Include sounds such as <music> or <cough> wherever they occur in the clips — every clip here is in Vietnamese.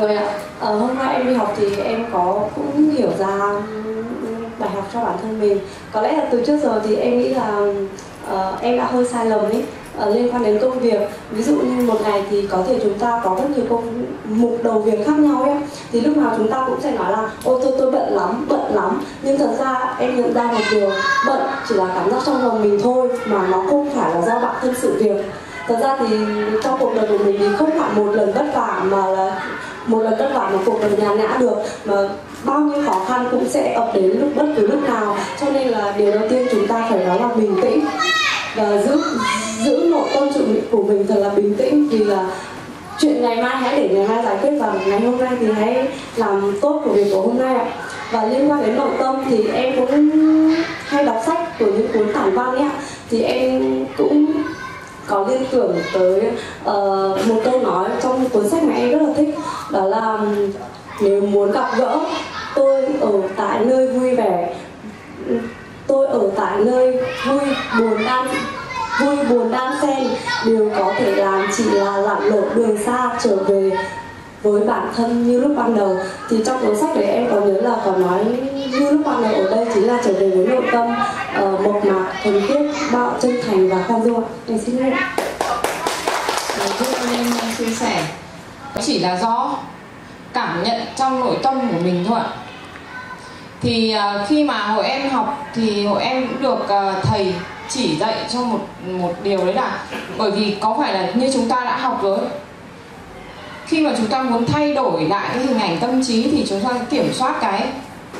Rồi ạ, à, hôm nay em đi học thì em có cũng hiểu ra bài học cho bản thân mình. Có lẽ là từ trước giờ thì em nghĩ là uh, em đã hơi sai lầm ấy uh, liên quan đến công việc. Ví dụ như một ngày thì có thể chúng ta có rất nhiều công mục đầu việc khác nhau ấy. Thì lúc nào chúng ta cũng sẽ nói là ô tôi tôi bận lắm, bận lắm. Nhưng thật ra em nhận ra một điều bận chỉ là cảm giác trong lòng mình thôi Mà nó không phải là do bản thân sự việc. Thật ra thì trong cuộc đời của mình thì không phải một lần vất vả mà là một lần tất cả mà cuộc đời nhà ngã được, mà bao nhiêu khó khăn cũng sẽ ập đến lúc bất cứ lúc nào. Cho nên là điều đầu tiên chúng ta phải đó là bình tĩnh. Và giữ giữ nội tâm của mình thật là bình tĩnh. Vì là chuyện ngày mai hãy để ngày mai giải quyết và ngày hôm nay thì hãy làm tốt của việc của hôm nay ạ. Và liên quan đến nội tâm thì em cũng hay đọc sách của những cuốn tản văn ấy ạ. Thì em cũng có liên tưởng tới uh, một câu nói trong cuốn sách mà em rất là thích đó là nếu muốn gặp gỡ tôi ở tại nơi vui vẻ. Tôi ở tại nơi vui buồn đan vui buồn đan xen. Đều có thể làm chỉ là lặn lội đường xa trở về với bản thân như lúc ban đầu. Thì trong cuốn sách đấy em có nhớ là có nói như lúc ban đầu ở đây chính là trở về với nội tâm ờ, uh, một mạc thuần khiết bạo chân thành và khoan dung em xin lỗi đầu em chia sẻ chỉ là do cảm nhận trong nội tâm của mình thôi ạ. Thì uh, khi mà hồi em học thì hồi em cũng được uh, thầy chỉ dạy cho một một điều đấy là bởi vì có phải là như chúng ta đã học rồi khi mà chúng ta muốn thay đổi lại cái hình ảnh tâm trí thì chúng ta kiểm soát cái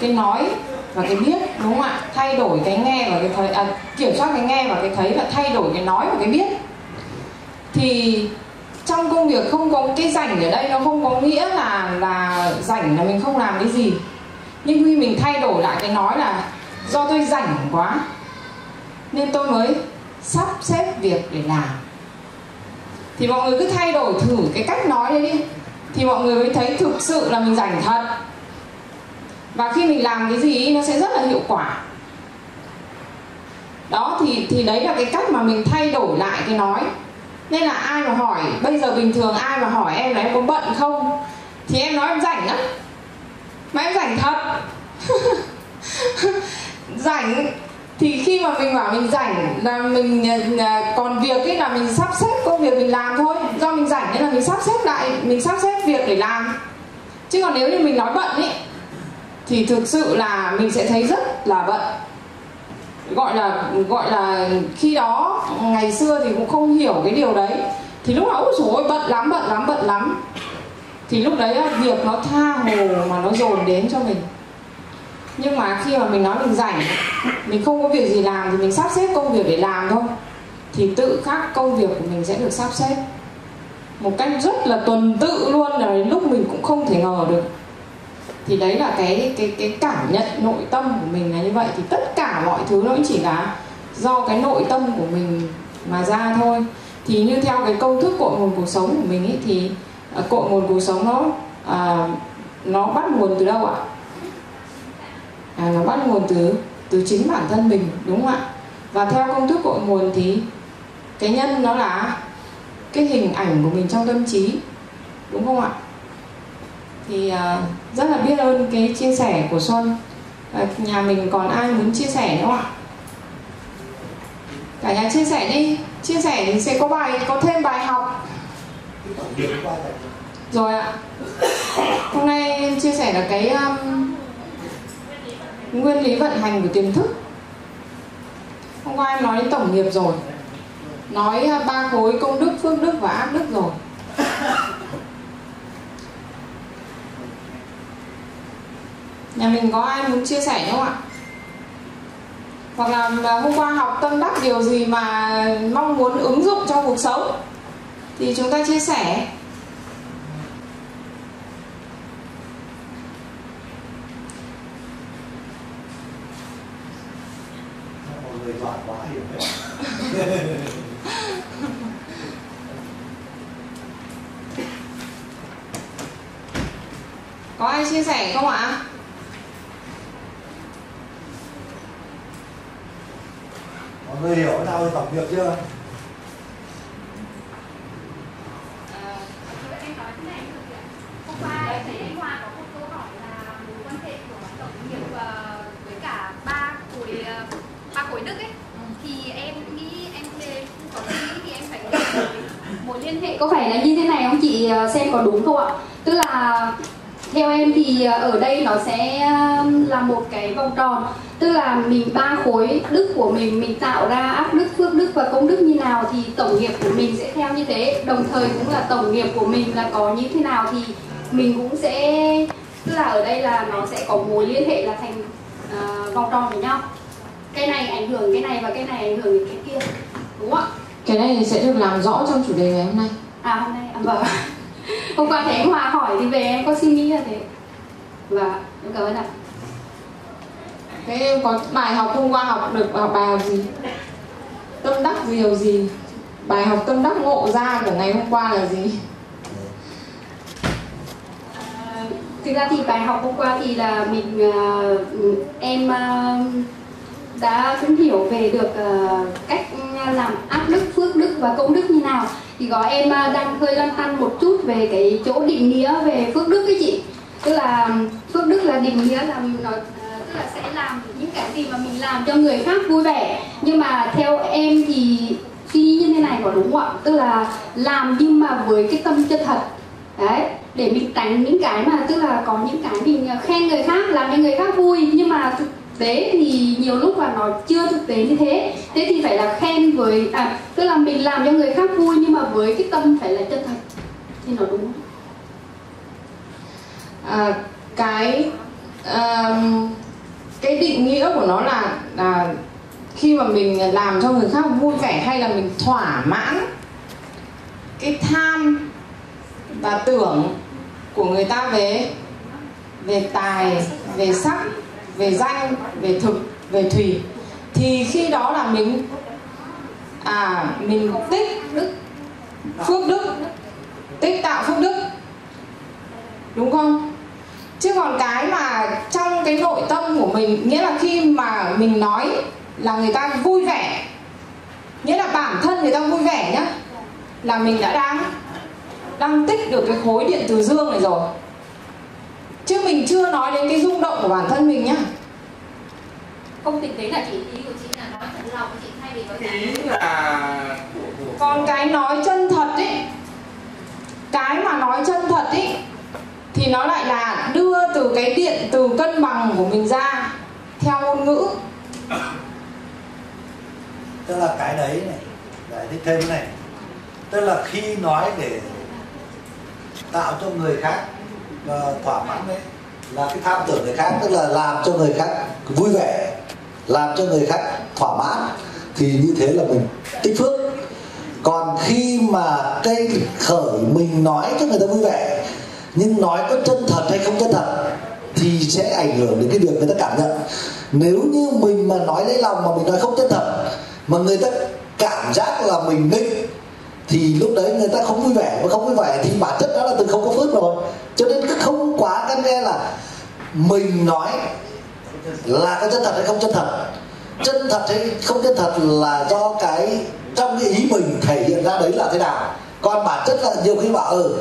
cái nói và cái biết đúng không ạ? Thay đổi cái nghe và cái thấy à, kiểm soát cái nghe và cái thấy và thay đổi cái nói và cái biết. Thì trong công việc không có cái rảnh ở đây nó không có nghĩa là là rảnh là mình không làm cái gì. Nhưng khi mình thay đổi lại cái nói là do tôi rảnh quá nên tôi mới sắp xếp việc để làm thì mọi người cứ thay đổi thử cái cách nói đấy đi. Thì mọi người mới thấy thực sự là mình rảnh thật. Và khi mình làm cái gì nó sẽ rất là hiệu quả. Đó, thì thì đấy là cái cách mà mình thay đổi lại cái nói. Nên là ai mà hỏi, bây giờ bình thường ai mà hỏi em là em có bận không? Thì em nói em rảnh lắm. Mà em rảnh thật. <laughs> Rảnh thì khi mà mình bảo mình rảnh là mình à, à, còn việc ấy là mình sắp xếp công việc mình làm thôi. Do mình rảnh nên là mình sắp xếp lại, mình sắp xếp việc để làm. Chứ còn nếu như mình nói bận ấy, thì thực sự là mình sẽ thấy rất là bận. Gọi là gọi là khi đó, ngày xưa thì cũng không hiểu cái điều đấy. Thì lúc nào, ôi dồi ôi, bận lắm bận lắm bận lắm. Thì lúc đấy việc nó tha hồ mà nó dồn đến cho mình nhưng mà khi mà mình nói mình rảnh mình không có việc gì làm thì mình sắp xếp công việc để làm thôi. Thì tự khắc công việc của mình sẽ được sắp xếp một cách rất là tuần tự luôn là đến lúc mình cũng không thể ngờ được. Thì đấy là cái cái cái cảm nhận nội tâm của mình là như vậy. Thì tất cả mọi thứ nó cũng chỉ là do cái nội tâm của mình mà ra thôi. Thì như theo cái công thức cội nguồn cuộc sống của mình ấy thì à, cội nguồn cuộc sống nó à, nó bắt nguồn từ đâu ạ? À, nó bắt nguồn từ từ chính bản thân mình đúng không ạ? Và theo công thức cội nguồn thì cái nhân nó là cái hình ảnh của mình trong tâm trí đúng không ạ? Thì uh, rất là biết ơn cái chia sẻ của xuân. Uh, nhà mình còn ai muốn chia sẻ nữa không ạ? Cả nhà chia sẻ đi. Chia sẻ thì sẽ có bài có thêm bài học. Rồi. Ạ. Hôm nay chia sẻ là cái um, nguyên lý vận hành của tiềm thức. Hôm qua em nói đến tổng nghiệp rồi. Nói à, ba khối công đức, phước đức và ác đức rồi. Nhà mình có ai muốn chia sẻ không ạ? Hoặc là à, hôm qua học tâm đắc điều gì mà mong muốn ứng dụng trong cuộc sống? Thì chúng ta chia sẻ mọi người dọa quá hiểu <laughs> có ai chia sẻ không ạ? Mọi người hiểu nào tổng việc chưa em nói thế này được không? Hôm qua có phải là như thế này không chị? Ờ, xem có đúng không ạ? Tức là theo em thì ờ, ở đây nó sẽ là một cái vòng tròn. Tức là mình ba khối đức của mình mình tạo ra áp đức phước đức và công đức như nào thì tổng nghiệp của mình sẽ theo như thế. Đồng thời cũng là tổng nghiệp của mình là có như thế nào thì mình cũng sẽ tức là ở đây là nó sẽ có mối liên hệ là thành uh, vòng tròn với nhau. Cái này ảnh hưởng cái này và cái này ảnh hưởng đến cái kia. Đúng không ạ? Cái này sẽ được làm rõ trong chủ đề ngày hôm nay à hôm nay à, vâng. Hôm qua thấy hòa hỏi thì về em có suy nghĩ là thế. Vâng em cảm ơn ạ. Thế em có bài học hôm qua học được học bài học gì? Tâm đắc điều gì? Bài học tâm đắc ngộ ra của ngày hôm qua là gì? À, thực ra thì bài học hôm qua thì là mình uh, em uh, đã cũng hiểu về được uh, cách làm áp đức phước đức và công đức như nào thì có em à, đang hơi lăn tăn một chút về cái chỗ định nghĩa về phước đức ấy chị. Tức là, phước đức là định nghĩa là mình nói à, tức là sẽ làm những cái gì mà mình làm cho người khác vui vẻ. Nhưng mà theo em thì suy nghĩ như thế này có đúng không ạ? Tức là làm nhưng mà với cái tâm chân thật. Đấy, để mình tránh những cái mà, tức là có những cái mình khen người khác, làm cho người khác vui. Nhưng mà thực tế thì nhiều lúc là nó chưa thực tế như thế. Thế thì phải là khen với à tức là mình làm cho người khác vui nhưng mà với cái tâm phải là chân thật. Thì nó đúng. À, cái à, cái định nghĩa của nó là là khi mà mình làm cho người khác vui vẻ hay là mình thỏa mãn cái tham và tưởng của người ta về về tài về sắc về danh, về thực, về thủy, thì khi đó là mình à mình tích đức, phước đức, tích tạo phước đức. Đúng không? Chứ còn cái mà trong cái nội tâm của mình, nghĩa là khi mà mình nói là người ta vui vẻ, nghĩa là bản thân người ta vui vẻ nhá, là mình đã đang đang tích được cái khối điện từ dương này rồi chứ mình chưa nói đến cái rung động của bản thân mình nhá. Không thực tế là chỉ ý của chị là nói thật lòng chị thay vì có ý là còn cái nói chân thật ấy cái mà nói chân thật ấy thì nó lại là đưa từ cái điện từ cân bằng của mình ra theo ngôn ngữ. Tức là cái đấy này giải thích thêm cái này. Tức là khi nói để tạo cho người khác uh, thỏa mãn đấy. Là cái tham tưởng người khác tức là làm cho người khác vui vẻ làm cho người khác thỏa mãn thì như thế là mình tích phước. Còn khi mà cái khởi mình nói cho người ta vui vẻ nhưng nói có chân thật hay không chân thật thì sẽ ảnh hưởng đến cái việc người ta cảm nhận. Nếu như mình mà nói lấy lòng mà mình nói không chân thật mà người ta cảm giác là mình nghịch thì lúc đấy người ta không vui vẻ và không vui vẻ thì bản chất đó là từ không có phước rồi. Cho nên cứ không quá căn nghe là mình nói là có chân thật hay không chân thật. Chân thật hay không chân thật là do cái trong cái ý mình thể hiện ra đấy là thế nào. Còn bản chất là nhiều khi bảo ừ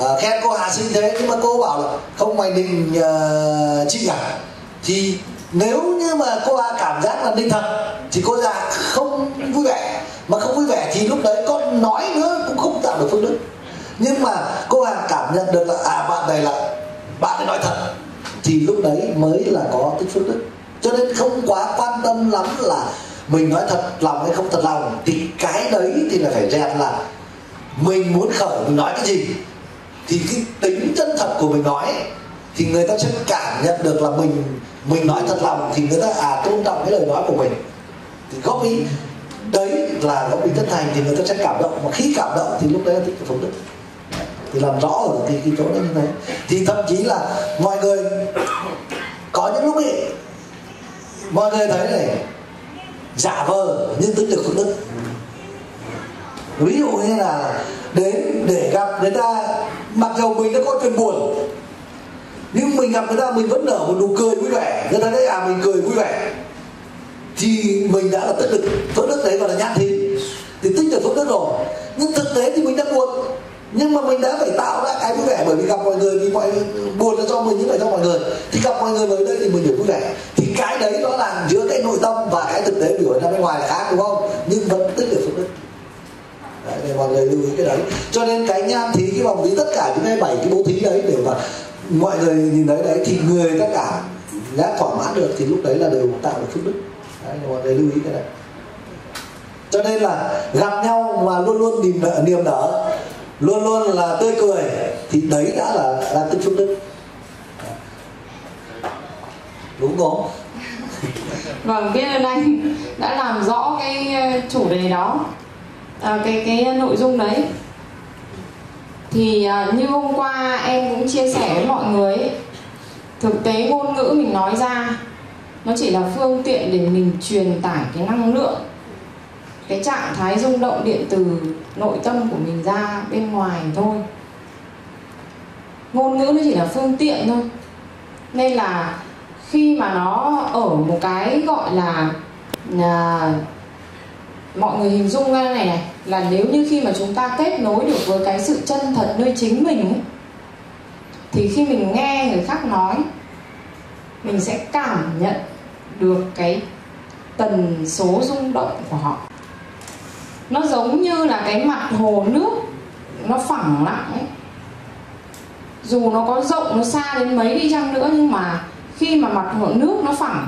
à, khen cô Hà xinh thế nhưng mà cô bảo là không mày định uh, ờ, chị à. Thì nếu như mà cô Hà cảm giác là ninh thật thì cô già không vui vẻ mà không vui vẻ thì lúc đấy con nói nữa, cũng không tạo được phước đức. Nhưng mà cô hàng cảm nhận được là à bạn này là, bạn ấy nói thật. Thì lúc đấy mới là có tích phước đức. Cho nên không quá quan tâm lắm là mình nói thật lòng hay không thật lòng. Thì cái đấy thì là phải rèn là mình muốn khởi, mình nói cái gì. Thì cái tính chân thật của mình nói, thì người ta sẽ cảm nhận được là mình mình nói thật lòng. Thì người ta à tôn trọng cái lời nói của mình. Thì góp ý đấy là góp bị chân thành thì người ta sẽ cảm động. Mà khi cảm động thì lúc đấy là thích phước đức. Thì làm rõ ở cái, cái chỗ đó như thế. Thì thậm chí là mọi người có những lúc ấy mọi người thấy này giả vờ nhưng tính được phước đức. Ví dụ như là đến để gặp người ta mặc dù mình đã có chuyện buồn nhưng mình gặp người ta mình vẫn nở một nụ cười vui vẻ. Người ta thấy à mình cười vui vẻ thì mình đã là tích được phước đức đấy gọi là nhãn thì thì tích được phước đức rồi. Nhưng thực tế thì mình đang buồn. Nhưng mà mình đã phải tạo ra cái vui vẻ bởi vì gặp mọi người thì mọi buồn là do mình nhưng phải do mọi người. Thì gặp mọi người mới đây thì mình được vui vẻ. Thì cái đấy nó là giữa cái nội tâm và cái thực tế biểu hiện ra bên ngoài là khác đúng không? Nhưng vẫn tích được phước đức. Đấy, mọi người lưu ý cái đấy. Cho nên cái nhan thí cái vòng thí tất cả những cái bảy cái bố thí đấy để mà mọi người nhìn thấy đấy thì người tất cả đã thỏa mãn được thì lúc đấy là đều tạo được phước đức đấy, mọi người lưu ý cái này. Cho nên là gặp nhau mà luôn luôn niềm nở, niềm nở luôn luôn là tươi cười thì đấy đã là là tích phước đức. Đúng không? <laughs> Vâng biết ơn anh đã làm rõ cái ờ, chủ đề đó. À, cái cái nội dung đấy. Thì à, như hôm qua em cũng chia sẻ với mọi người ấy, thực tế ngôn ngữ mình nói ra nó chỉ là phương tiện để mình truyền tải cái năng lượng cái trạng thái rung động điện từ nội tâm của mình ra bên ngoài thôi. Ngôn ngữ nó chỉ là phương tiện thôi. Nên là khi mà nó ở một cái gọi là à, mọi người hình dung ra này này là nếu như khi mà chúng ta kết nối được với cái sự chân thật nơi chính mình ấy, thì khi mình nghe người khác nói mình sẽ cảm nhận được cái tần số rung động của họ. Nó giống như là cái mặt hồ nước, nó phẳng lặng ấy. Dù nó có rộng, nó xa đến mấy đi chăng nữa, nhưng mà khi mà mặt hồ nước nó phẳng,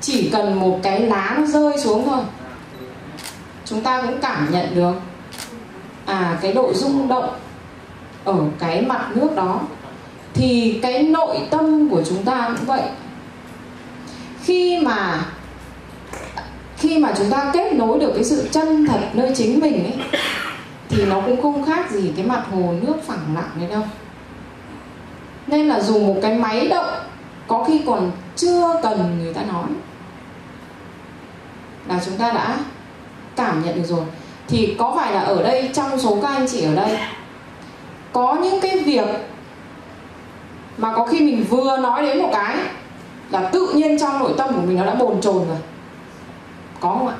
chỉ cần một cái lá nó rơi xuống thôi, chúng ta cũng cảm nhận được à cái độ rung động ở cái mặt nước đó. Thì cái nội tâm của chúng ta cũng vậy khi mà khi mà chúng ta kết nối được cái sự chân thật nơi chính mình ấy, thì nó cũng không khác gì cái mặt hồ nước phẳng lặng đấy đâu. Nên là dùng một cái máy động, có khi còn chưa cần người ta nói. Là chúng ta đã cảm nhận được rồi. Thì có phải là ở đây, trong số các anh chị ở đây, có những cái việc mà có khi mình vừa nói đến một cái là tự nhiên trong nội tâm của mình nó đã bồn chồn rồi. Có không ạ?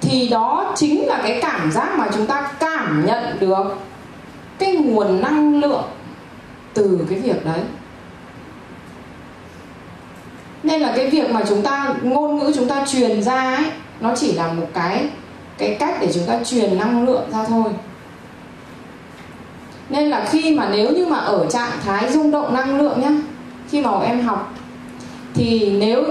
Thì đó chính là cái cảm giác mà chúng ta cảm nhận được cái nguồn năng lượng từ cái việc đấy. Nên là cái việc mà chúng ta, ngôn ngữ chúng ta truyền ra ấy, nó chỉ là một cái cái cách để chúng ta truyền năng lượng ra thôi nên là khi mà nếu như mà ở trạng thái rung động năng lượng nhá khi mà em học thì nếu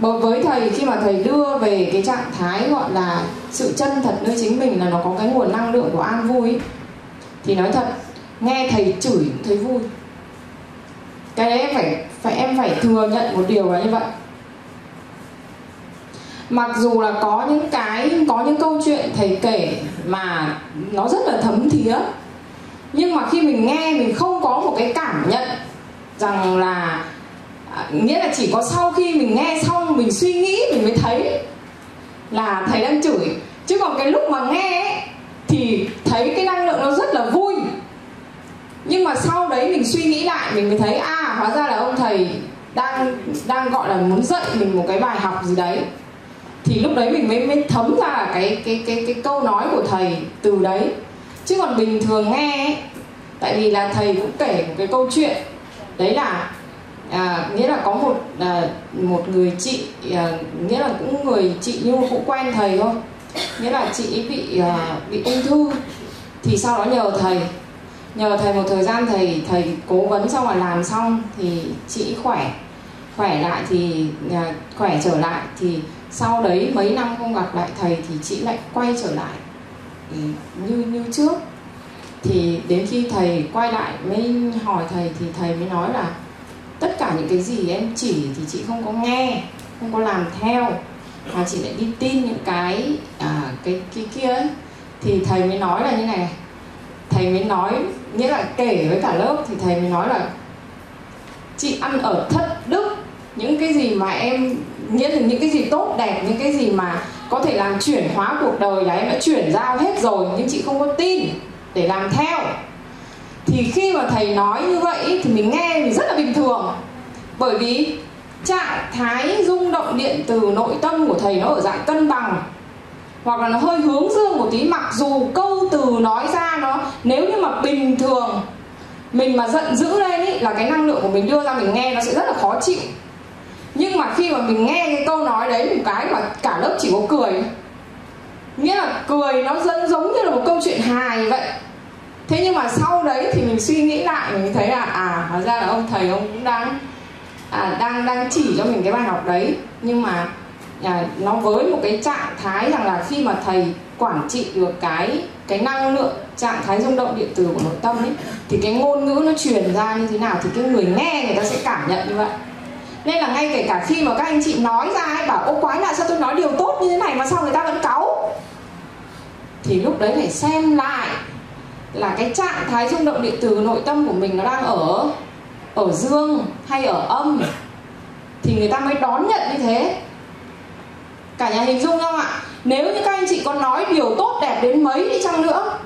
với thầy khi mà thầy đưa về cái trạng thái gọi là sự chân thật nơi chính mình là nó có cái nguồn năng lượng của an vui ấy, thì nói thật nghe thầy chửi cũng thấy vui. Cái đấy em phải phải em phải thừa nhận một điều là như vậy. Mặc dù là có những cái có những câu chuyện thầy kể mà nó rất là thấm thía nhưng mà khi mình nghe mình không có một cái cảm nhận rằng là à, nghĩa là chỉ có sau khi mình nghe xong mình suy nghĩ mình mới thấy là thầy đang chửi. Chứ còn cái lúc mà nghe ấy, thì thấy cái năng lượng nó rất là vui. Nhưng mà sau đấy mình suy nghĩ lại mình mới thấy à hóa ra là ông thầy đang đang gọi là muốn dạy mình một cái bài học gì đấy. Thì lúc đấy mình mới mới thấm ra cái cái cái cái câu nói của thầy từ đấy chứ còn bình thường nghe ấy, tại vì là thầy cũng kể một cái câu chuyện. Đấy là à, nghĩa là có một à, một người chị à, nghĩa là cũng người chị như cũng quen thầy thôi. Nghĩa là chị bị à, bị ung thư. Thì sau đó nhờ thầy. Nhờ thầy một thời gian thầy thầy cố vấn xong rồi làm xong thì chị khỏe. Khỏe lại thì à, khỏe trở lại. Thì sau đấy mấy năm không gặp lại thầy thì chị lại quay trở lại như như trước thì đến khi thầy quay lại mới hỏi thầy thì thầy mới nói là tất cả những cái gì em chỉ thì chị không có nghe không có làm theo mà chị lại đi tin những cái à, cái cái kia ấy. thì thầy mới nói là như này thầy mới nói nghĩa là kể với cả lớp thì thầy mới nói là chị ăn ở thất đức những cái gì mà em nghĩa là những cái gì tốt đẹp những cái gì mà có thể làm chuyển hóa cuộc đời là em đã chuyển giao hết rồi, nhưng chị không có tin để làm theo. Thì khi mà thầy nói như vậy thì mình nghe thì rất là bình thường. Bởi vì trạng thái rung động điện từ nội tâm của thầy nó ở dạng cân bằng. Hoặc là nó hơi hướng dương một tí, mặc dù câu từ nói ra nó, nếu như mà bình thường, mình mà giận dữ lên ý, là cái năng lượng của mình đưa ra mình nghe nó sẽ rất là khó chịu nhưng mà khi mà mình nghe cái câu nói đấy một cái mà cả lớp chỉ có cười. Nghĩa là cười nó dân giống như là một câu chuyện hài vậy. Thế nhưng mà sau đấy thì mình suy nghĩ lại mình thấy là à hóa ra là ông thầy ông cũng đang à, đang đang chỉ cho mình cái bài học đấy. Nhưng mà à, nó với một cái trạng thái rằng là khi mà thầy quản trị được cái cái năng lượng trạng thái rung động điện từ của nội tâm ấy thì cái ngôn ngữ nó truyền ra như thế nào thì cái người nghe người ta sẽ cảm nhận như vậy nên là ngay kể cả khi mà các anh chị nói ra ấy, bảo, ô, quái lạ, sao tôi nói điều tốt như thế này mà sao người ta vẫn cáu? Thì lúc đấy phải xem lại là cái trạng thái rung động điện từ nội tâm của mình nó đang ở ở dương hay ở âm. Thì người ta mới đón nhận như thế. Cả nhà hình dung không ạ? Nếu như các anh chị có nói điều tốt đẹp đến mấy đi chăng nữa,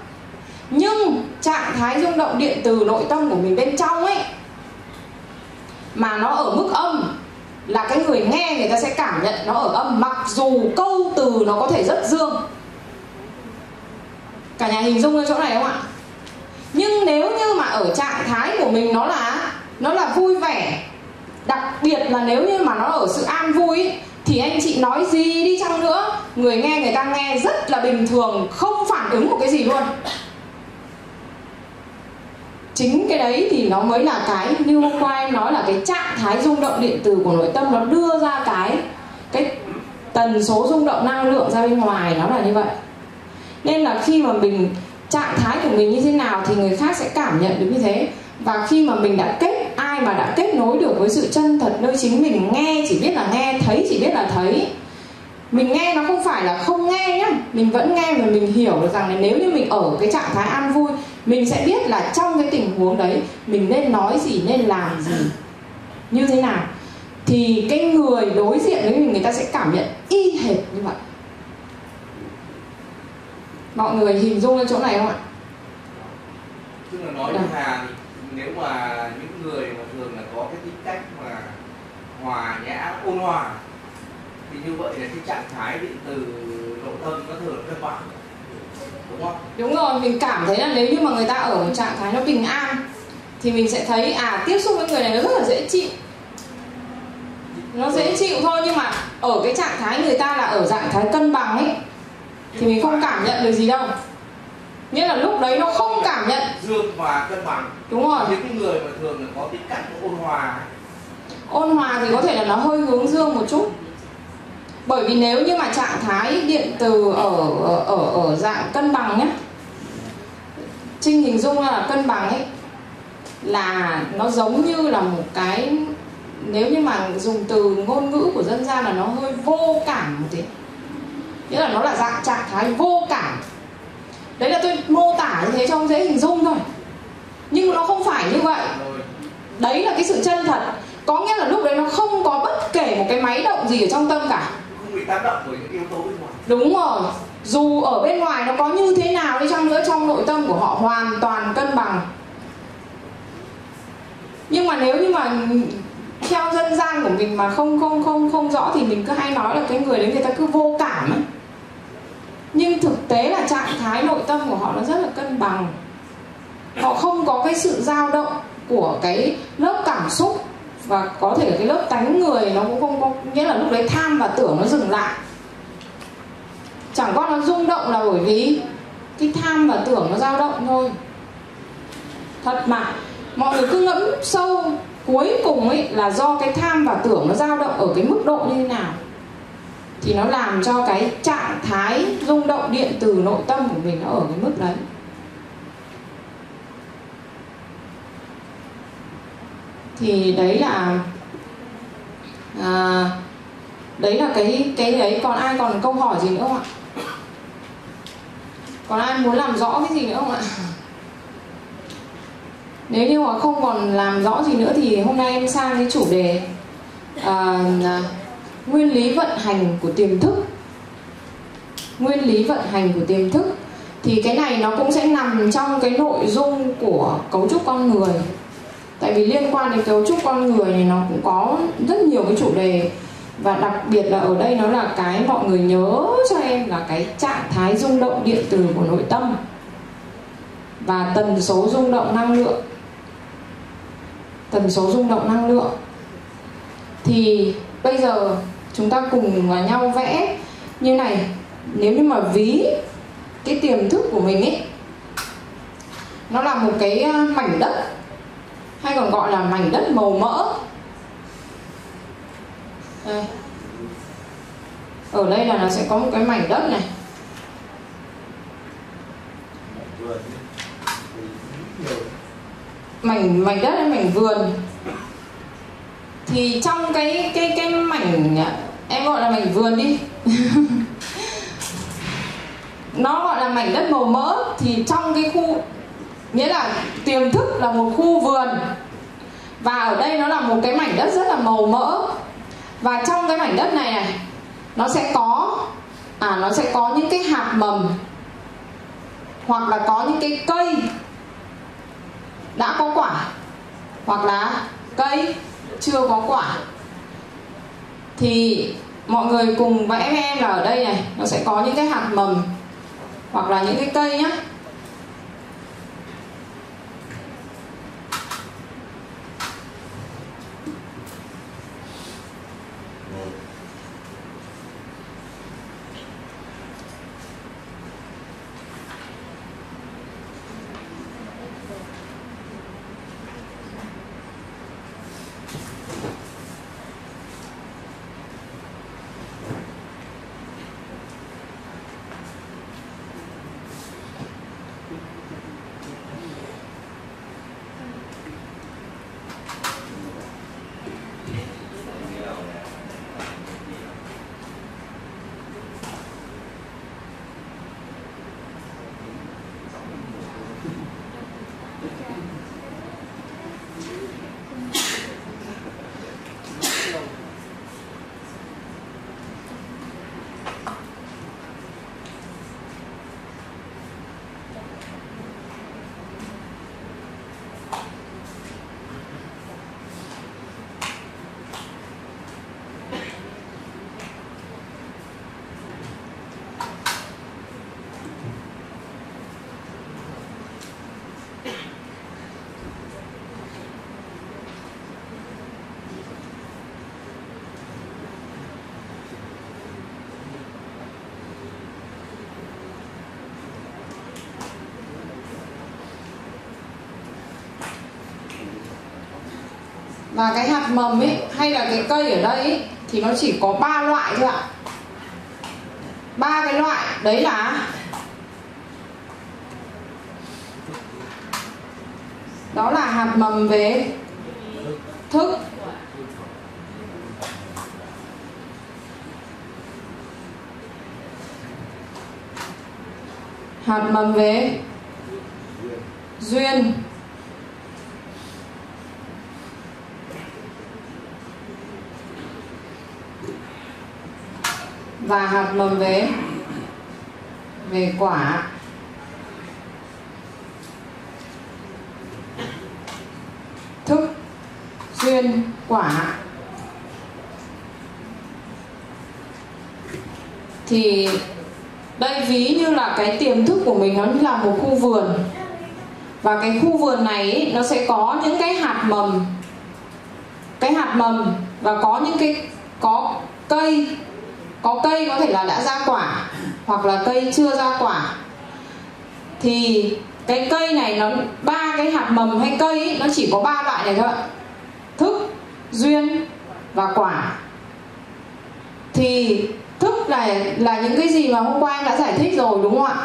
nhưng trạng thái rung động điện từ nội tâm của mình bên trong ấy mà nó ở mức âm là cái người nghe người ta sẽ cảm nhận nó ở âm, mặc dù câu từ nó có thể rất dương. Cả nhà hình dung ở chỗ này không ạ? Nhưng nếu như mà ở trạng thái của mình nó là nó là vui vẻ, đặc biệt là nếu như mà nó ở sự an vui thì anh chị nói gì đi chăng nữa? Người nghe người ta nghe rất là bình thường, không phản ứng một cái gì luôn chính cái đấy thì nó mới là cái như hôm qua em nói là cái trạng thái rung động điện từ của nội tâm nó đưa ra cái cái tần số rung động năng lượng ra bên ngoài nó là như vậy. Nên là khi mà mình, trạng thái của mình như thế nào thì người khác sẽ cảm nhận được như thế. Và khi mà mình đã kết, ai mà đã kết nối được với sự chân thật nơi chính mình, nghe chỉ biết là nghe, thấy chỉ biết là thấy, mình nghe nó không phải là không nghe nhá. Mình vẫn nghe và mình hiểu được rằng là nếu như mình ở cái trạng thái an vui mình sẽ biết là trong cái tình huống đấy mình nên nói gì nên làm gì. Như thế nào? Thì cái người đối diện với mình người ta sẽ cảm nhận y hệt như vậy. Mọi người hình dung lên chỗ này không ạ? Tức là nói với hà thì nếu mà những người mà thường là có cái tính cách mà hòa nhã ôn hòa thì như vậy là cái trạng thái điện từ nội tâm nó thường cân bằng đúng không? Đúng rồi mình cảm thấy là nếu như mà người ta ở một trạng thái nó bình an thì mình sẽ thấy à tiếp xúc với người này nó rất là dễ chịu. Nó dễ chịu thôi nhưng mà ở cái trạng thái người ta là ở trạng thái cân bằng ấy thì mình không cảm nhận được gì đâu. Nghĩa là lúc đấy nó không cảm nhận. Dương hòa cân bằng. Đúng rồi. Những cái người mà thường là có tính cách ôn hòa ôn hòa thì có thể là nó hơi hướng dương một chút bởi vì nếu như mà trạng thái điện từ ở ở ở, dạng cân bằng nhé trinh hình dung là cân bằng ấy là nó giống như là một cái nếu như mà dùng từ ngôn ngữ của dân gian là nó hơi vô cảm một tí. Nghĩa là nó là dạng trạng thái vô cảm. Đấy là tôi mô tả như thế cho ông dễ hình dung thôi. Nhưng nó không phải như vậy. Đấy là cái sự chân thật. Có nghĩa là lúc đấy nó không có bất kể một cái máy động gì ở trong tâm cả không bị tác động bởi những yếu tố bên ngoài. Đúng rồi. Dù ở bên ngoài nó có như thế nào đi chăng nữa, trong nội tâm của họ hoàn toàn cân bằng. Nhưng mà nếu như mà theo dân gian của mình mà không không không không rõ thì mình cứ hay nói là cái người đấy người ta cứ vô cảm ấy. Nhưng thực tế là trạng thái nội tâm của họ nó rất là cân bằng. Họ không có cái sự dao động của cái lớp cảm xúc và có thể cái lớp tánh người nó cũng không nghĩa là lúc đấy tham và tưởng nó dừng lại. Chẳng qua nó rung động là bởi vì cái tham và tưởng nó dao động thôi. Thật mà, mọi người cứ ngẫm sâu cuối cùng ấy là do cái tham và tưởng nó dao động ở cái mức độ như thế nào. Thì nó làm cho cái trạng thái rung động điện từ nội tâm của mình nó ở cái mức đấy. Thì đấy là à, đấy là cái cái đấy còn ai còn câu hỏi gì nữa không ạ? Còn ai muốn làm rõ cái gì nữa không ạ? Nếu như mà không còn làm rõ gì nữa thì hôm nay em sang cái chủ đề à, à nguyên lý vận hành của tiềm thức. Nguyên lý vận hành của tiềm thức. Thì cái này nó cũng sẽ nằm trong cái nội dung của cấu trúc con người tại vì liên quan đến cấu trúc con người thì nó cũng có rất nhiều cái chủ đề. Và đặc biệt là ở đây nó là cái mọi người nhớ cho em là cái trạng thái rung động điện từ của nội tâm. Và tần số rung động năng lượng. Tần số rung động năng lượng. Thì bây giờ chúng ta cùng vào nhau vẽ như này. Nếu như mà ví cái tiềm thức của mình ấy, nó là một cái mảnh đất hay còn gọi là mảnh đất màu mỡ. Đây. ở đây là nó sẽ có một cái mảnh đất này. Mảnh mảnh đất hay mảnh vườn? Thì trong cái cái cái mảnh, em gọi là mảnh vườn đi. <laughs> Nó gọi là mảnh đất màu mỡ. Thì trong cái khu nghĩa là tiềm thức là một khu vườn. Và ở đây nó là một cái mảnh đất rất là màu mỡ. Và trong cái mảnh đất này này, nó sẽ có à nó sẽ có những cái hạt mầm. Hoặc là có những cái cây đã có quả. Hoặc là cây chưa có quả. Thì mọi người cùng vẽ với em là ở đây này, nó sẽ có những cái hạt mầm. Hoặc là những cái cây nhá. Và cái hạt mầm ấy hay là cái cây ở đây ấy, thì nó chỉ có ba loại thôi ạ. Ba cái loại đấy là đó là hạt mầm về thức. Hạt mầm về duyên và hạt mầm về. Về quả. Thức duyên quả. Thì đây ví như là cái tiềm thức của mình nó như là một khu vườn. Và cái khu vườn này ý, nó sẽ có những cái hạt mầm. Cái hạt mầm và có những cái có cây có cây có thể là đã ra quả hoặc là cây chưa ra quả. Thì cái cây này nó ba cái hạt mầm hay cây ấy, nó chỉ có ba loại này thôi ạ. Thức duyên và quả. Thì thức là là những cái gì mà hôm qua em đã giải thích rồi đúng không ạ?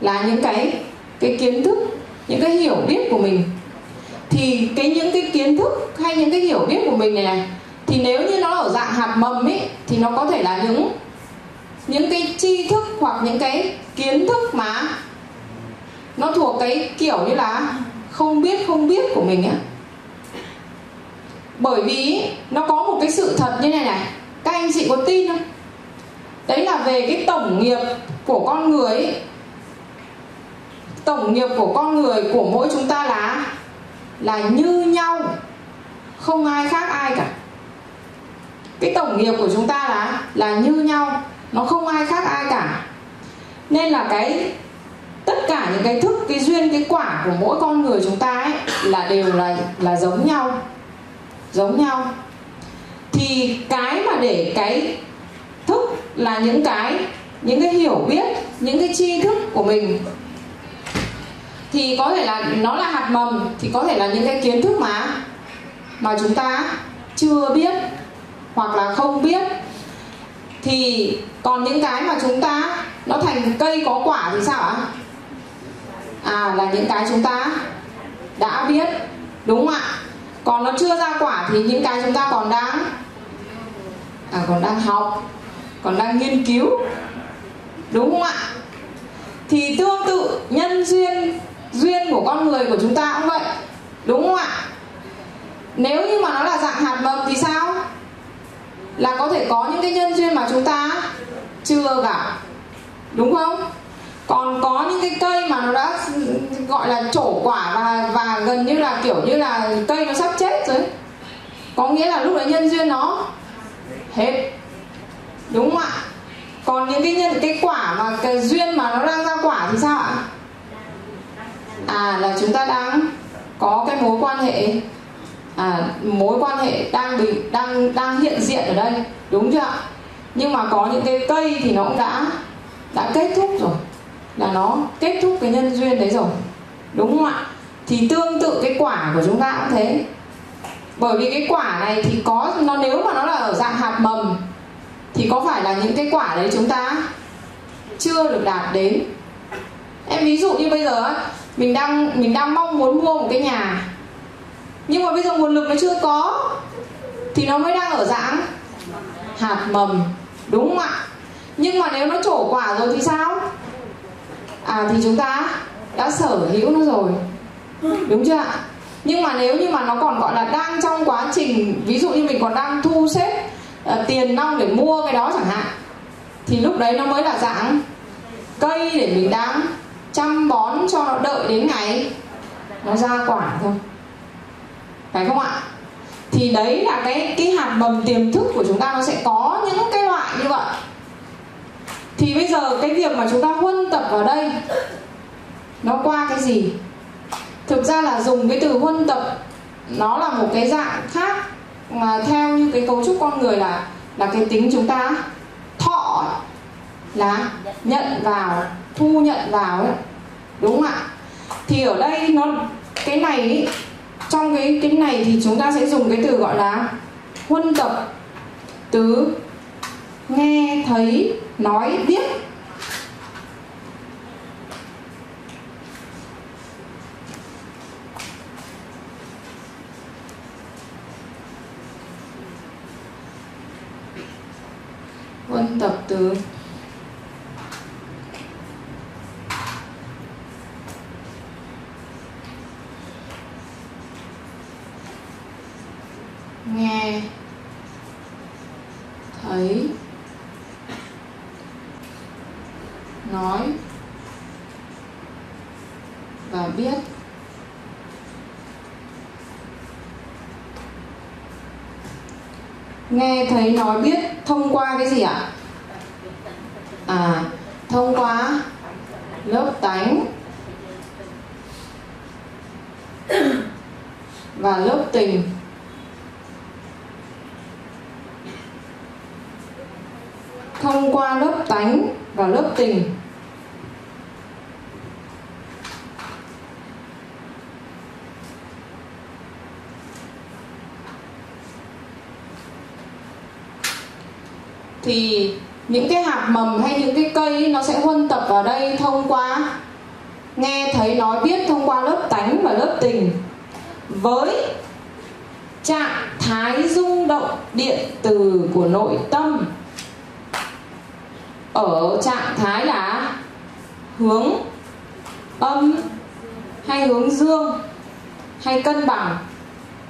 Là những cái cái kiến thức những cái hiểu biết của mình. Thì cái những cái kiến thức hay những cái hiểu biết của mình này này thì nếu như nó ở dạng hạt mầm ấy thì nó có thể là những những cái tri thức hoặc những cái kiến thức mà nó thuộc cái kiểu như là không biết không biết của mình á. Bởi vì nó có một cái sự thật như này này, các anh chị có tin không? Đấy là về cái tổng nghiệp của con người ấy. tổng nghiệp của con người của mỗi chúng ta là là như nhau, không ai khác ai cả cái tổng nghiệp của chúng ta là là như nhau, nó không ai khác ai cả. Nên là cái, tất cả những cái thức, cái duyên, cái quả của mỗi con người chúng ta ấy là đều là là giống nhau. Giống nhau. Thì cái mà để cái thức là những cái những cái hiểu biết, những cái tri thức của mình, thì có thể là nó là hạt mầm, thì có thể là những cái kiến thức mà mà chúng ta chưa biết hoặc là không biết, thì còn những cái mà chúng ta, nó thành cây có quả thì sao ạ? À là những cái chúng ta đã biết, đúng không ạ? Còn nó chưa ra quả thì những cái chúng ta còn đang à còn đang học, còn đang nghiên cứu, đúng không ạ? Thì tương tự, nhân duyên duyên của con người của chúng ta cũng vậy, đúng không ạ? Nếu như mà nó là dạng hạt mầm thì sao? Là có thể có những cái nhân duyên mà chúng ta chưa gặp. Đúng không? Còn có những cái cây mà nó đã gọi là trổ quả và và gần như là kiểu như là cây nó sắp chết rồi có nghĩa là lúc đấy nhân duyên nó hết. Đúng không ạ? Còn những cái nhân, cái quả mà, cái duyên mà nó đang ra quả thì sao ạ? À là chúng ta đang có cái mối quan hệ à, mối quan hệ đang bị đang đang hiện diện ở đây. Đúng chưa ạ? Nhưng mà có những cái cây thì nó cũng đã đã kết thúc rồi. Là nó kết thúc cái nhân duyên đấy rồi. Đúng không ạ? Thì tương tự cái quả của chúng ta cũng thế. Bởi vì cái quả này thì có nó nếu mà nó là ở dạng hạt mầm thì có phải là những cái quả đấy chúng ta chưa được đạt đến? Em ví dụ như bây giờ mình đang mình đang mong muốn mua một cái nhà nhưng mà bây giờ nguồn lực nó chưa có thì nó mới đang ở dạng hạt mầm đúng không ạ? Nhưng mà nếu nó trổ quả rồi thì sao? À thì chúng ta đã sở hữu nó rồi đúng chưa ạ? Nhưng mà nếu như mà nó còn gọi là đang trong quá trình ví dụ như mình còn đang thu xếp uh, tiền nong để mua cái đó chẳng hạn thì lúc đấy nó mới là dạng cây để mình đang chăm bón cho nó đợi đến ngày nó ra quả thôi phải không ạ? Thì đấy là cái cái hạt mầm tiềm thức của chúng ta nó sẽ có những cái loại như vậy. Thì bây giờ cái việc mà chúng ta huân tập vào đây nó qua cái gì? Thực ra là dùng cái từ huân tập nó là một cái dạng khác mà theo như cái cấu trúc con người là là cái tính chúng ta thọ là nhận vào thu nhận vào ấy. Đúng không ạ? Thì ở đây nó cái này ý, trong cái cái này thì chúng ta sẽ dùng cái từ gọi là huân tập. Từ nghe, thấy, nói, biết. Huân tập từ nghe. Thấy. Nói. Và biết. Nghe, thấy, nói, biết. Thông qua cái gì ạ? À thông qua lớp tánh. Và lớp tình. Thông qua lớp tánh và lớp tình. Thì những cái hạt mầm hay những cái cây nó sẽ huân tập vào đây thông qua, nghe thấy nói biết thông qua lớp tánh và lớp tình. Với trạng thái rung động điện từ của nội tâm ở trạng thái là hướng âm hay hướng dương hay cân bằng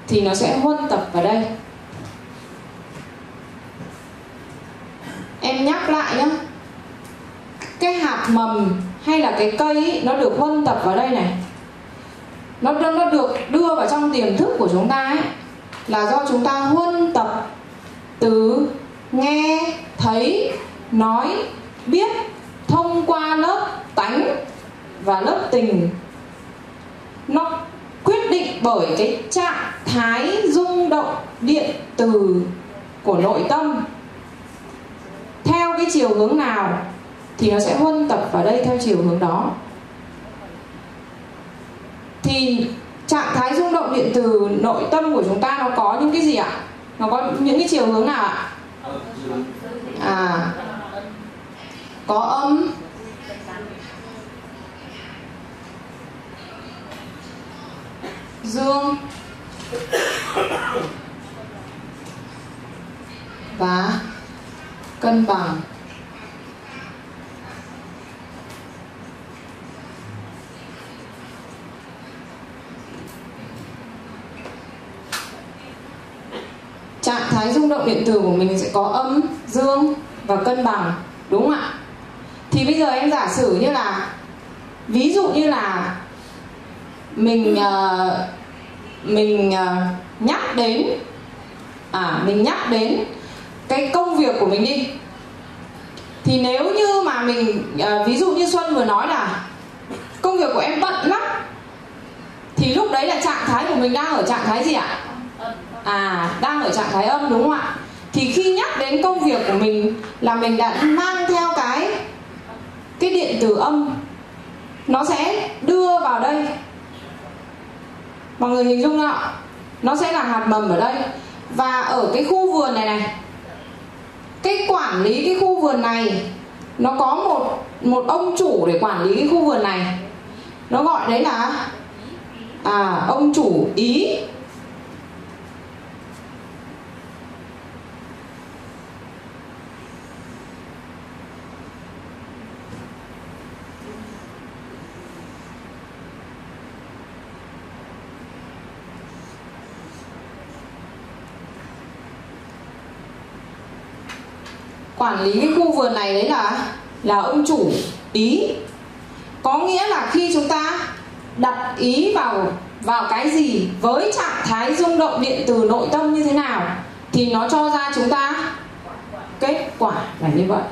thì nó sẽ huân tập vào đây. Em nhắc lại nhé cái hạt mầm hay là cái cây ý, nó được huân tập vào đây này. Nó nó được đưa vào trong tiềm thức của chúng ta ấy là do chúng ta huân tập từ nghe thấy nói biết thông qua lớp tánh và lớp tình. Nó quyết định bởi cái trạng thái rung động điện từ của nội tâm. Theo cái chiều hướng nào thì nó sẽ huân tập vào đây theo chiều hướng đó. Thì trạng thái rung động điện từ nội tâm của chúng ta nó có những cái gì ạ? Nó có những cái chiều hướng nào ạ? À có âm dương. Và cân bằng. Trạng thái rung động điện tử của mình sẽ có âm dương và cân bằng, đúng không ạ? Thì bây giờ em giả sử như là ví dụ như là mình uh, mình uh, nhắc đến à mình nhắc đến cái công việc của mình đi. Thì nếu như mà mình uh, ví dụ như xuân vừa nói là công việc của em bận lắm thì lúc đấy là trạng thái của mình đang ở trạng thái gì ạ? À đang ở trạng thái âm đúng không ạ? Thì khi nhắc đến công việc của mình là mình đã mang theo cái cái điện tử âm, nó sẽ đưa vào đây. Mọi người hình dung không ạ? Nó sẽ là hạt mầm ở đây. Và ở cái khu vườn này này, cái quản lý cái khu vườn này, nó có một một ông chủ để quản lý cái khu vườn này. Nó gọi đấy là à ông chủ ý. Quản lý cái khu vườn này đấy là là ông chủ ý. Có nghĩa là khi chúng ta đặt ý vào vào cái gì với trạng thái rung động điện từ nội tâm như thế nào thì nó cho ra chúng ta kết quả là như vậy.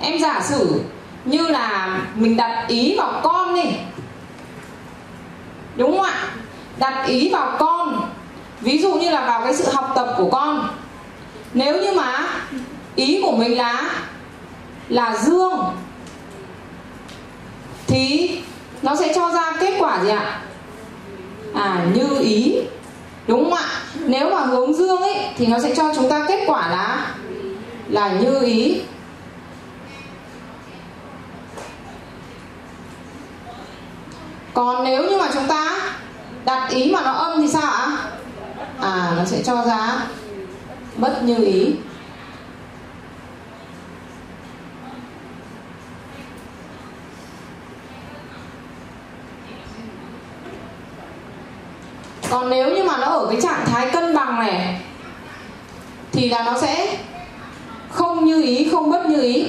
Em giả sử như là mình đặt ý vào con đi. Đúng không ạ? Đặt ý vào con. Ví dụ như là vào cái sự học tập của con. Nếu như mà ý của mình là là dương. Thì nó sẽ cho ra kết quả gì ạ? À như ý. Đúng không ạ? Nếu mà hướng dương ấy, thì nó sẽ cho chúng ta kết quả là là như ý. Còn nếu như mà chúng ta đặt ý mà nó âm thì sao ạ? À nó sẽ cho ra bất như ý còn nếu như mà nó ở cái trạng thái cân bằng này thì là nó sẽ không như ý, không bất như ý.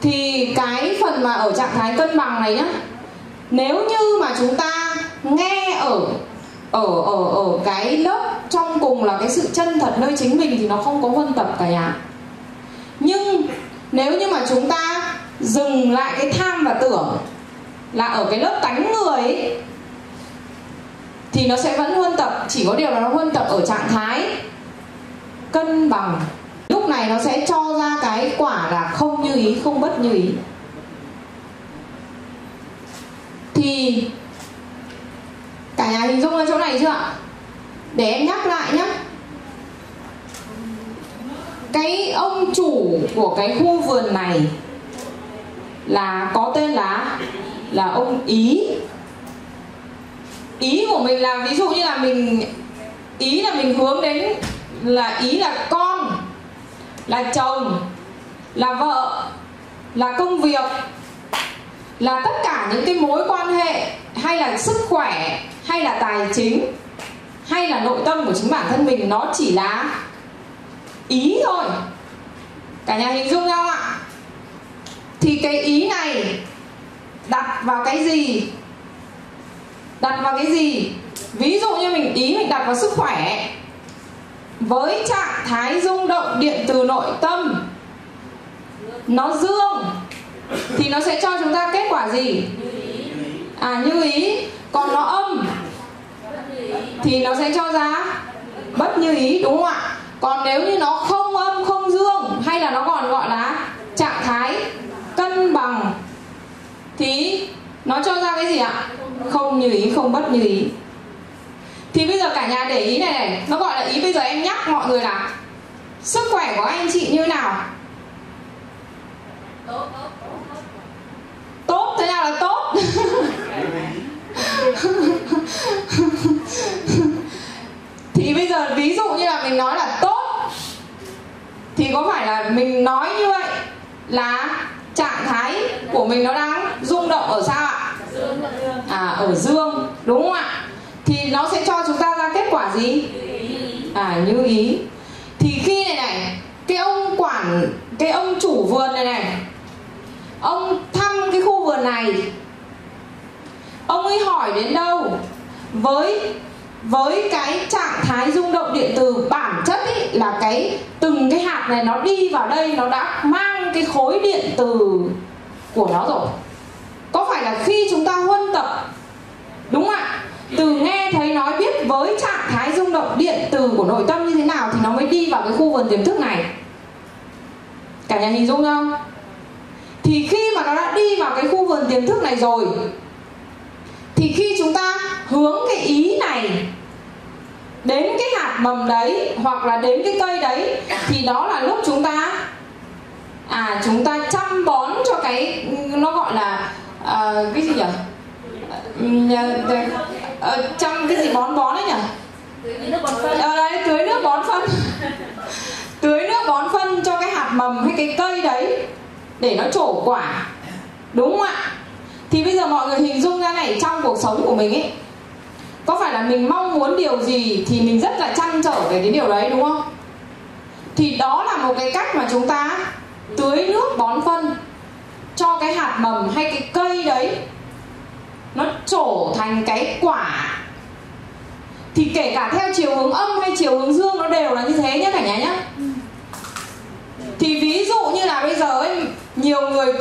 Thì cái phần mà ở trạng thái cân bằng này nhá, nếu như mà chúng ta ở ở ở cái lớp trong cùng là cái sự chân thật nơi chính mình thì nó không có huân tập cả nhà. Nhưng nếu như mà chúng ta dừng lại cái tham và tưởng là ở cái lớp tánh người ấy, thì nó sẽ vẫn huân tập chỉ có điều là nó huân tập ở trạng thái cân bằng. Lúc này nó sẽ cho ra cái quả là không như ý không bất như ý. Thì cả nhà hình dung ra chỗ này chưa ạ? Để em nhắc lại nhé cái ông chủ của cái khu vườn này là có tên là là ông ý. Ý của mình là, ví dụ như là mình, ý là mình hướng đến là ý là con, là chồng, là vợ, là công việc là tất cả những cái mối quan hệ, hay là sức khỏe, hay là tài chính, hay là nội tâm của chính bản thân mình, nó chỉ là ý thôi. Cả nhà hình dung không ạ. Thì cái ý này đặt vào cái gì? Đặt vào cái gì? Ví dụ như mình, ý mình đặt vào sức khỏe với trạng thái rung động điện từ nội tâm, nó dương thì nó sẽ cho chúng ta kết quả gì? À như ý. Còn nó âm, thì nó sẽ cho ra bất như ý, đúng không ạ? Còn nếu như nó không âm, không dương, hay là nó còn gọi là trạng thái cân bằng, thì nó cho ra cái gì ạ? Không như ý, không bất như ý. Thì bây giờ cả nhà để ý này này, nó gọi là ý bây giờ em nhắc mọi người là sức khỏe của anh chị như nào? Tốt tốt nào là tốt. Thì bây giờ ví dụ như là mình nói là tốt, thì có phải là mình nói như vậy là trạng thái của mình nó đang rung động ở sao ạ? À ở dương, đúng không ạ? Thì nó sẽ cho chúng ta ra kết quả gì? À như ý. Thì khi này này, cái ông quản, cái ông chủ vườn này này ông thăm cái khu vườn này. Ông ấy hỏi đến đâu? Với với cái trạng thái rung động điện từ bản chất ý, là cái từng cái hạt này nó đi vào đây nó đã mang cái khối điện từ của nó rồi. Có phải là khi chúng ta huân tập đúng không ạ? Từ nghe thấy nói biết với trạng thái rung động điện từ của nội tâm như thế nào thì nó mới đi vào cái khu vườn tiềm thức này. Cả nhà hình dung không? Thì khi mà nó đã đi vào cái khu vườn tiềm thức này rồi thì khi chúng ta hướng cái ý này đến cái hạt mầm đấy hoặc là đến cái cây đấy thì đó là lúc chúng ta à chúng ta chăm bón cho cái nó gọi là à, cái gì nhỉ? À, chăm cái gì bón bón đấy nhỉ? À, đấy tưới nước bón phân. <laughs> Tưới nước bón phân cho cái hạt mầm hay cái cây đấy để nó trổ quả. Đúng không ạ? Thì bây giờ mọi người hình dung ra này trong cuộc sống của mình ấy có phải là mình mong muốn điều gì thì mình rất là chăn trở về cái điều đấy đúng không? Thì đó là một cái cách mà chúng ta tưới nước bón phân cho cái hạt mầm hay cái cây đấy nó trổ thành cái quả. Thì kể cả theo chiều hướng âm hay chiều hướng dương nó đều là như thế nhé cả nhà nhé thì ví dụ như là bây giờ ấy, nhiều người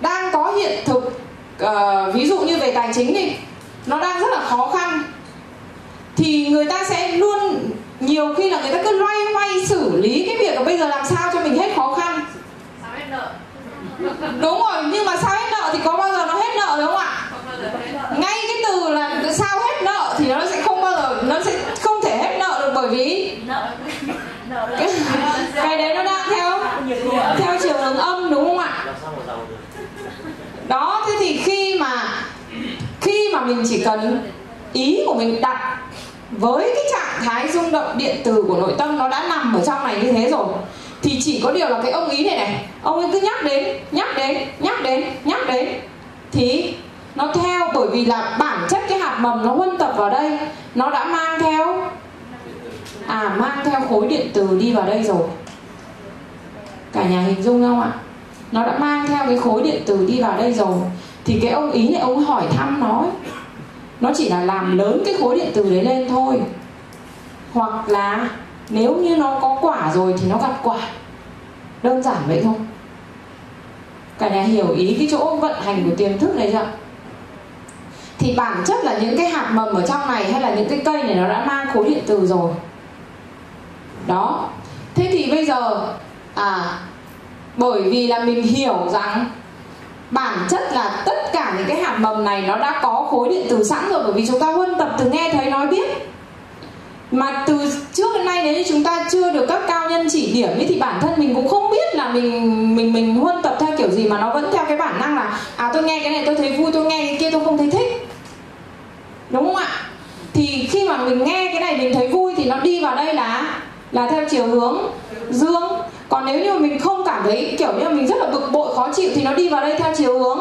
đang có hiện thực uh, ví dụ như về tài chính thì nó đang rất là khó khăn thì người ta sẽ luôn nhiều khi là người ta cứ loay hoay xử lý cái việc là bây giờ làm sao cho mình hết khó khăn. Đúng rồi nhưng mà sao hết nợ thì có bao giờ nó hết nợ đúng không ạ? Ngay cái từ là sao hết nợ thì nó sẽ không bao giờ nó sẽ không thể hết nợ được bởi vì cái, <laughs> cái đấy nó đang theo theo chiều hướng âm đó, thế thì khi mà khi mà mình chỉ cần ý của mình đặt với cái trạng thái rung động điện từ của nội tâm nó đã nằm ở trong này như thế rồi, thì chỉ có điều là cái ông ý này này, ông ấy cứ nhắc đến nhắc đến nhắc đến nhắc đến, thì nó theo bởi vì là bản chất cái hạt mầm nó huân tập vào đây, nó đã mang theo à mang theo khối điện từ đi vào đây rồi. Cả nhà hình dung không ạ? Nó đã mang theo cái khối điện từ đi vào đây rồi. Thì cái ông ý này ông hỏi thăm nó ấy, nó chỉ là làm lớn cái khối điện từ đấy lên thôi. Hoặc là nếu như nó có quả rồi thì nó gặt quả. Đơn giản vậy thôi. Cả nhà hiểu ý cái chỗ vận hành của tiềm thức này chưa? Thì bản chất là những cái hạt mầm ở trong này hay là những cái cây này nó đã mang khối điện từ rồi. Đó. Thế thì bây giờ à bởi vì là mình hiểu rằng bản chất là tất cả những cái hạt mầm này nó đã có khối điện từ sẵn rồi bởi vì chúng ta huân tập từ nghe thấy nói biết. Mà từ trước đến nay nếu như chúng ta chưa được các cao nhân chỉ điểm ấy, thì bản thân mình cũng không biết là mình mình mình huân tập theo kiểu gì mà nó vẫn theo cái bản năng là à tôi nghe cái này tôi thấy vui tôi nghe cái kia tôi không thấy thích. Đúng không ạ? Thì khi mà mình nghe cái này mình thấy vui thì nó đi vào đây là là theo chiều hướng dương còn nếu như mình không cảm thấy kiểu như mình rất là bực bội, khó chịu thì nó đi vào đây theo chiều hướng.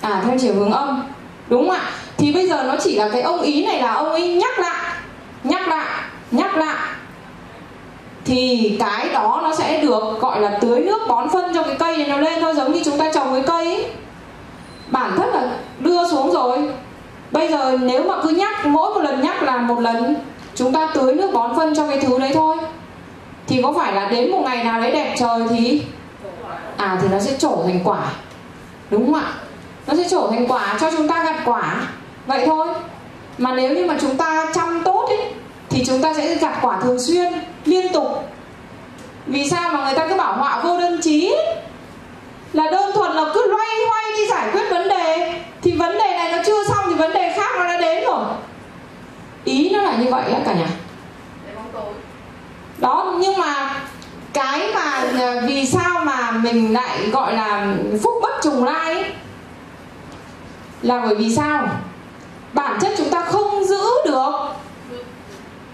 À theo chiều hướng âm. Đúng không ạ? Thì bây giờ nó chỉ là cái ông ý này là ông ấy nhắc lại nhắc lại nhắc lại. Thì cái đó nó sẽ được gọi là tưới nước bón phân cho cái cây này nó lên thôi, giống như chúng ta trồng cái cây ấy. bản thân là đưa xuống rồi. Bây giờ nếu mà cứ nhắc, mỗi một lần nhắc là một lần chúng ta tưới nước bón phân cho cái thứ đấy thôi thì có phải là đến một ngày nào đấy đẹp trời thì à thì nó sẽ trổ thành quả. Đúng không ạ? Nó sẽ trổ thành quả cho chúng ta gặt quả. Vậy thôi. Mà nếu như mà chúng ta chăm tốt ấy, thì chúng ta sẽ gặt quả thường xuyên, liên tục. Vì sao mà người ta cứ bảo họa vô đơn chí? Là đơn thuần là cứ loay hoay đi giải quyết vấn đề. Thì vấn đề này nó chưa xong thì vấn đề khác nó đã đến rồi. Ý nó là như vậy á cả nhà đó nhưng mà cái mà à, vì sao mà mình lại gọi là phúc bất trùng lai ấy, là bởi vì sao? Bản chất chúng ta không giữ được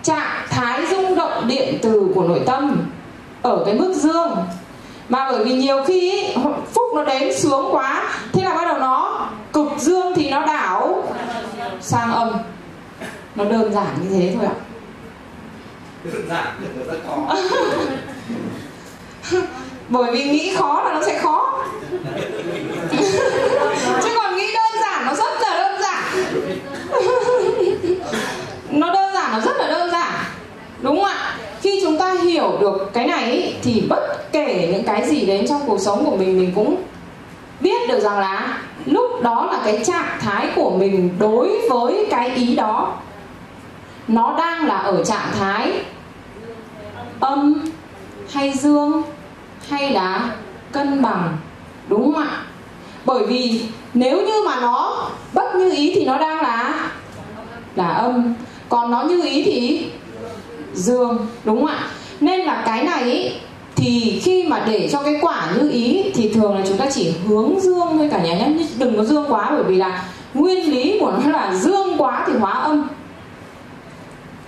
trạng thái rung động điện từ của nội tâm ở cái mức dương. Mà bởi vì nhiều khi ý, phúc nó đến xuống quá thế là bắt đầu nó cực dương thì nó đảo sang âm. Nó đơn giản như thế thôi ạ. à rất khó <laughs> bởi vì nghĩ khó là nó sẽ khó. <laughs> Chứ còn nghĩ đơn giản nó rất là đơn giản. <laughs> Nó đơn giản nó rất là đơn giản. Đúng không ạ? Khi chúng ta hiểu được cái này ý, thì bất kể những cái gì đến trong cuộc sống của mình mình cũng biết được rằng là lúc đó là cái trạng thái của mình đối với cái ý đó nó đang là ở trạng thái âm hay dương hay là cân bằng đúng không ạ? Bởi vì nếu như mà nó bất như ý thì nó đang là là âm. Còn nó như ý thì dương đúng không ạ? Nên là cái này ý, thì khi mà để cho cái quả như ý thì thường là chúng ta chỉ hướng dương thôi cả nhà nhé. Đừng có dương quá bởi vì là nguyên lý của nó là dương quá thì hóa âm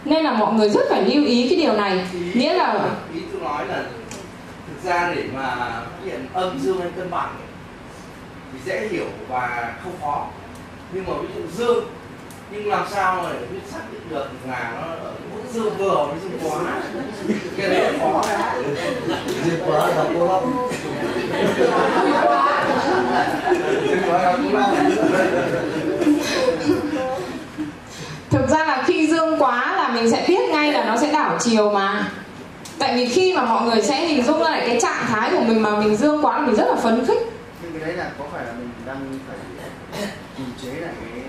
nên là mọi người rất phải lưu ý cái điều này. Nghĩa là ý tôi nói là thực ra để mà hiện âm dương hay cân bằng thì dễ hiểu và không khó. Nhưng mà ví dụ dương nhưng làm sao mà để biết xác định được là nó ở mức dương vừa với dương quá? Cái đấy là khó. Dương quá là cô lắm. Dương quá là cô lắm thực ra là khi dương quá là mình sẽ biết ngay là nó sẽ đảo chiều mà. Tại vì khi mà mọi người sẽ hình dung ra lại cái trạng thái của mình mà mình dương quá là mình rất là phấn khích. Nhưng cái đấy là có phải là mình đang phải kiềm chế lại cái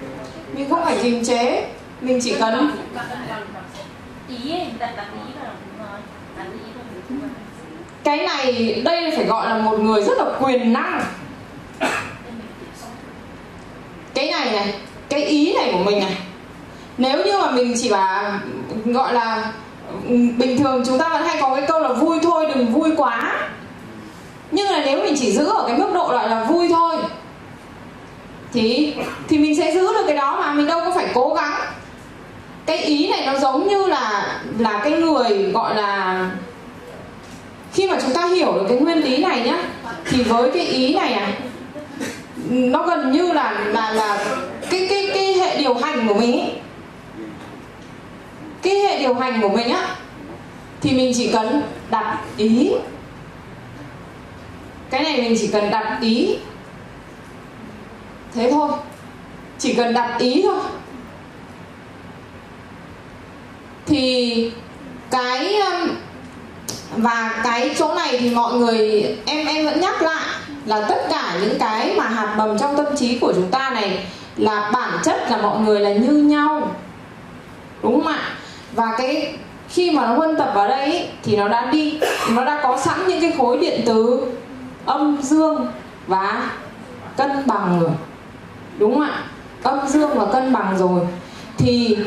mình không phải kiềm chế mình chỉ cần ý ấy, đặt đặt ý vào đúng rồi. Đặt ý vào đúng rồi. Cái này đây phải gọi là một người rất là quyền năng. Cái này này cái ý này của mình này nếu như mà mình chỉ là, gọi là, bình thường chúng ta vẫn hay có cái câu là vui thôi, đừng vui quá nhưng là nếu mình chỉ giữ ở cái mức độ gọi là vui thôi, thì thì mình sẽ giữ được cái đó mà, mình đâu có phải cố gắng cái ý này nó giống như là là cái người gọi là, khi mà chúng ta hiểu được cái nguyên lý này nhá, thì với cái ý này à nó gần như là là là cái cái cái hệ điều hành của mình ấy cái hệ điều hành của mình á, thì mình chỉ cần đặt ý. Cái này mình chỉ cần đặt ý. Thế thôi. Chỉ cần đặt ý thôi. Thì cái um, và cái chỗ này thì mọi người, em em vẫn nhắc lại là tất cả những cái mà hạt mầm trong tâm trí của chúng ta này là bản chất là mọi người là như nhau. Đúng không ạ? Và cái khi mà nó huân tập vào đây ý, thì nó đã đi nó đã có sẵn những cái khối điện từ âm dương và cân bằng rồi. Đúng không ạ? Âm dương và cân bằng rồi. Thì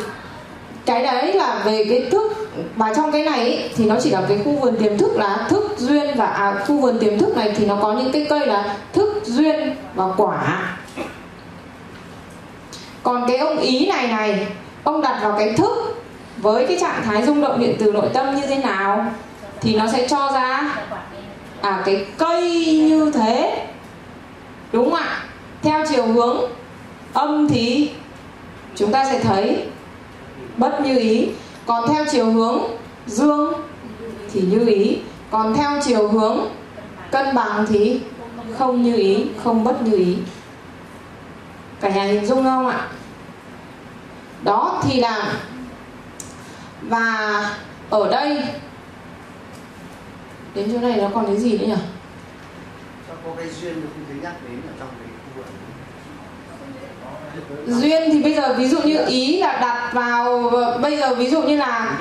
cái đấy là về cái thức và trong cái này ý, thì nó chỉ là cái khu vườn tiềm thức là thức duyên và à, khu vườn tiềm thức này thì nó có những cái cây là thức duyên và quả. Còn cái ông ý này này ông đặt vào cái thức với cái trạng thái rung động điện từ nội tâm như thế nào thì nó sẽ cho ra à cái cây như thế. Đúng không ạ? Theo chiều hướng âm thì chúng ta sẽ thấy bất như ý. Còn theo chiều hướng dương thì như ý. Còn theo chiều hướng cân bằng thì không như ý, không bất như ý. Cả nhà hình dung không ạ? Đó thì là và ở đây đến chỗ này nó còn cái gì nữa nhỉ? Sao có cái duyên không thấy nhắc đến ở trong cái khu vực duyên thì bây giờ ví dụ như ý là đặt vào bây giờ ví dụ như là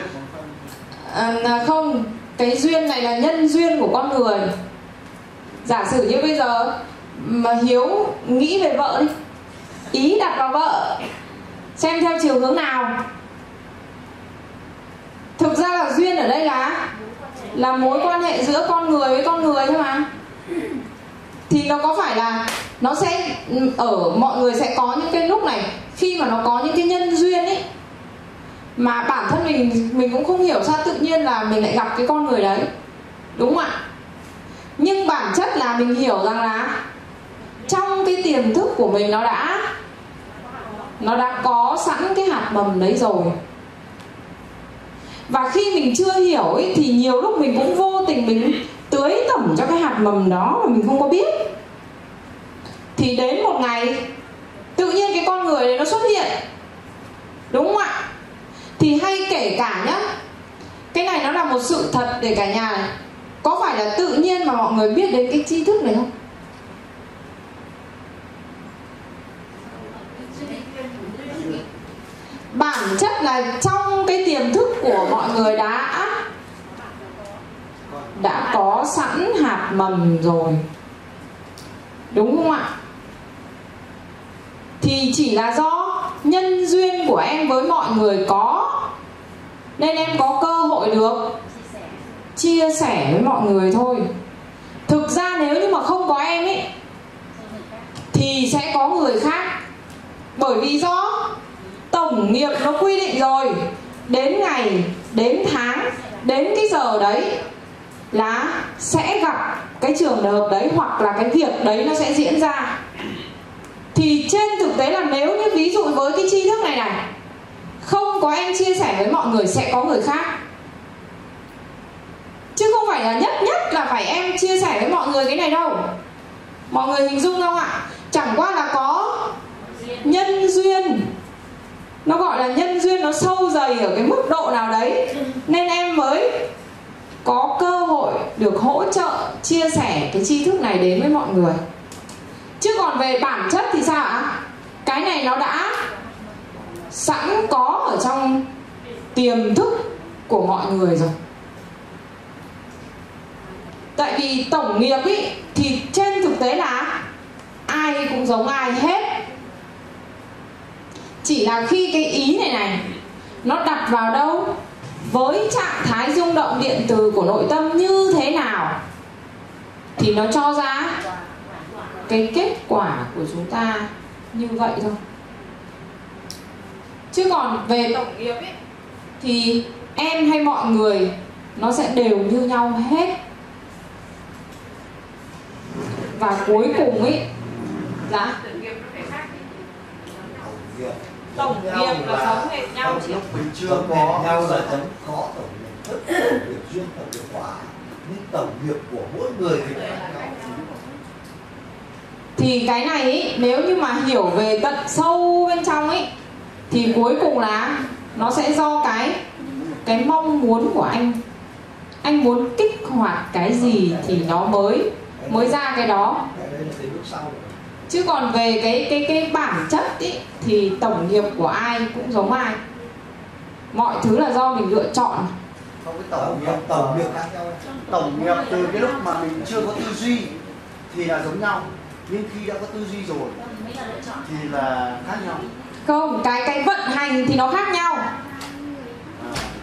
à, không cái duyên này là nhân duyên của con người. Giả sử như bây giờ mà hiếu nghĩ về vợ đi ý đặt vào vợ xem theo chiều hướng nào thực ra là duyên ở đây là là mối quan hệ giữa con người với con người thôi mà. Thì nó có phải là nó sẽ, ở, mọi người sẽ có những cái lúc này, khi mà nó có những cái nhân duyên ấy, mà bản thân mình mình cũng không hiểu sao tự nhiên là mình lại gặp cái con người đấy, đúng không ạ? Nhưng bản chất là mình hiểu rằng là trong cái tiềm thức của mình nó đã nó đã có sẵn cái hạt mầm đấy rồi và khi mình chưa hiểu ấy, thì nhiều lúc mình cũng vô tình mình tưới tẩm cho cái hạt mầm đó mà mình không có biết. Thì đến một ngày tự nhiên cái con người đấy nó xuất hiện. Đúng không ạ? Thì hay kể cả nhá cái này nó là một sự thật để cả nhà có phải là tự nhiên mà mọi người biết đến cái tri thức này không? Bản chất là trong cái tiềm thức của mọi người đã đã có sẵn hạt mầm rồi. Đúng không ạ? Thì chỉ là do nhân duyên của em với mọi người có, nên em có cơ hội được chia sẻ với mọi người thôi. Thực ra nếu như mà không có em ấy thì sẽ có người khác. Bởi vì do tổng nghiệp nó quy định rồi. Đến ngày, đến tháng, đến cái giờ đấy là sẽ gặp cái trường hợp đấy hoặc là cái việc đấy nó sẽ diễn ra. Thì trên thực tế là nếu như ví dụ với cái tri thức này này, không có em chia sẻ với mọi người, sẽ có người khác. Chứ không phải là nhất nhất là phải em chia sẻ với mọi người cái này đâu. Mọi người hình dung không ạ? Chẳng qua là có nhân duyên nó gọi là nhân duyên nó sâu dày ở cái mức độ nào đấy. Nên em mới có cơ hội được hỗ trợ, chia sẻ cái tri thức này đến với mọi người. Chứ còn về bản chất thì sao ạ? Cái này nó đã sẵn có ở trong tiềm thức của mọi người rồi. Tại vì tổng nghiệp ý, thì trên thực tế là ai cũng giống ai hết chỉ là khi cái ý này này nó đặt vào đâu? Với trạng thái rung động điện từ của nội tâm như thế nào? Thì nó cho ra cái kết quả của chúng ta như vậy thôi. Chứ còn về tổng nghiệp ấy thì em hay mọi người nó sẽ đều như nhau hết. Và cuối cùng ấy dạ tổng nghiệp là giống hệt nhau chị lúc mình chưa Tổng có. nhau là giống có tổng nghiệp. Thức tổng nghiệp duyên tổng nghiệp quả nhưng tổng nghiệp của mỗi người thì khác nhau. Thì cái này ý, nếu như mà hiểu về tận sâu bên trong ấy thì cuối cùng là nó sẽ do cái cái mong muốn của anh. Anh muốn kích hoạt cái gì thì nó mới mới ra cái đó. Cái đấy là đến lúc sau. Chứ còn về cái cái cái bản chất ý, thì tổng nghiệp của ai cũng giống ai. Mọi thứ là do mình lựa chọn. Không cái tổng nghiệp tổng nghiệp khác nhau tổng nghiệp từ cái lúc mà mình chưa có tư duy thì là giống nhau. Nhưng khi đã có tư duy rồi thì là khác nhau. Không cái cái vận hành thì nó khác nhau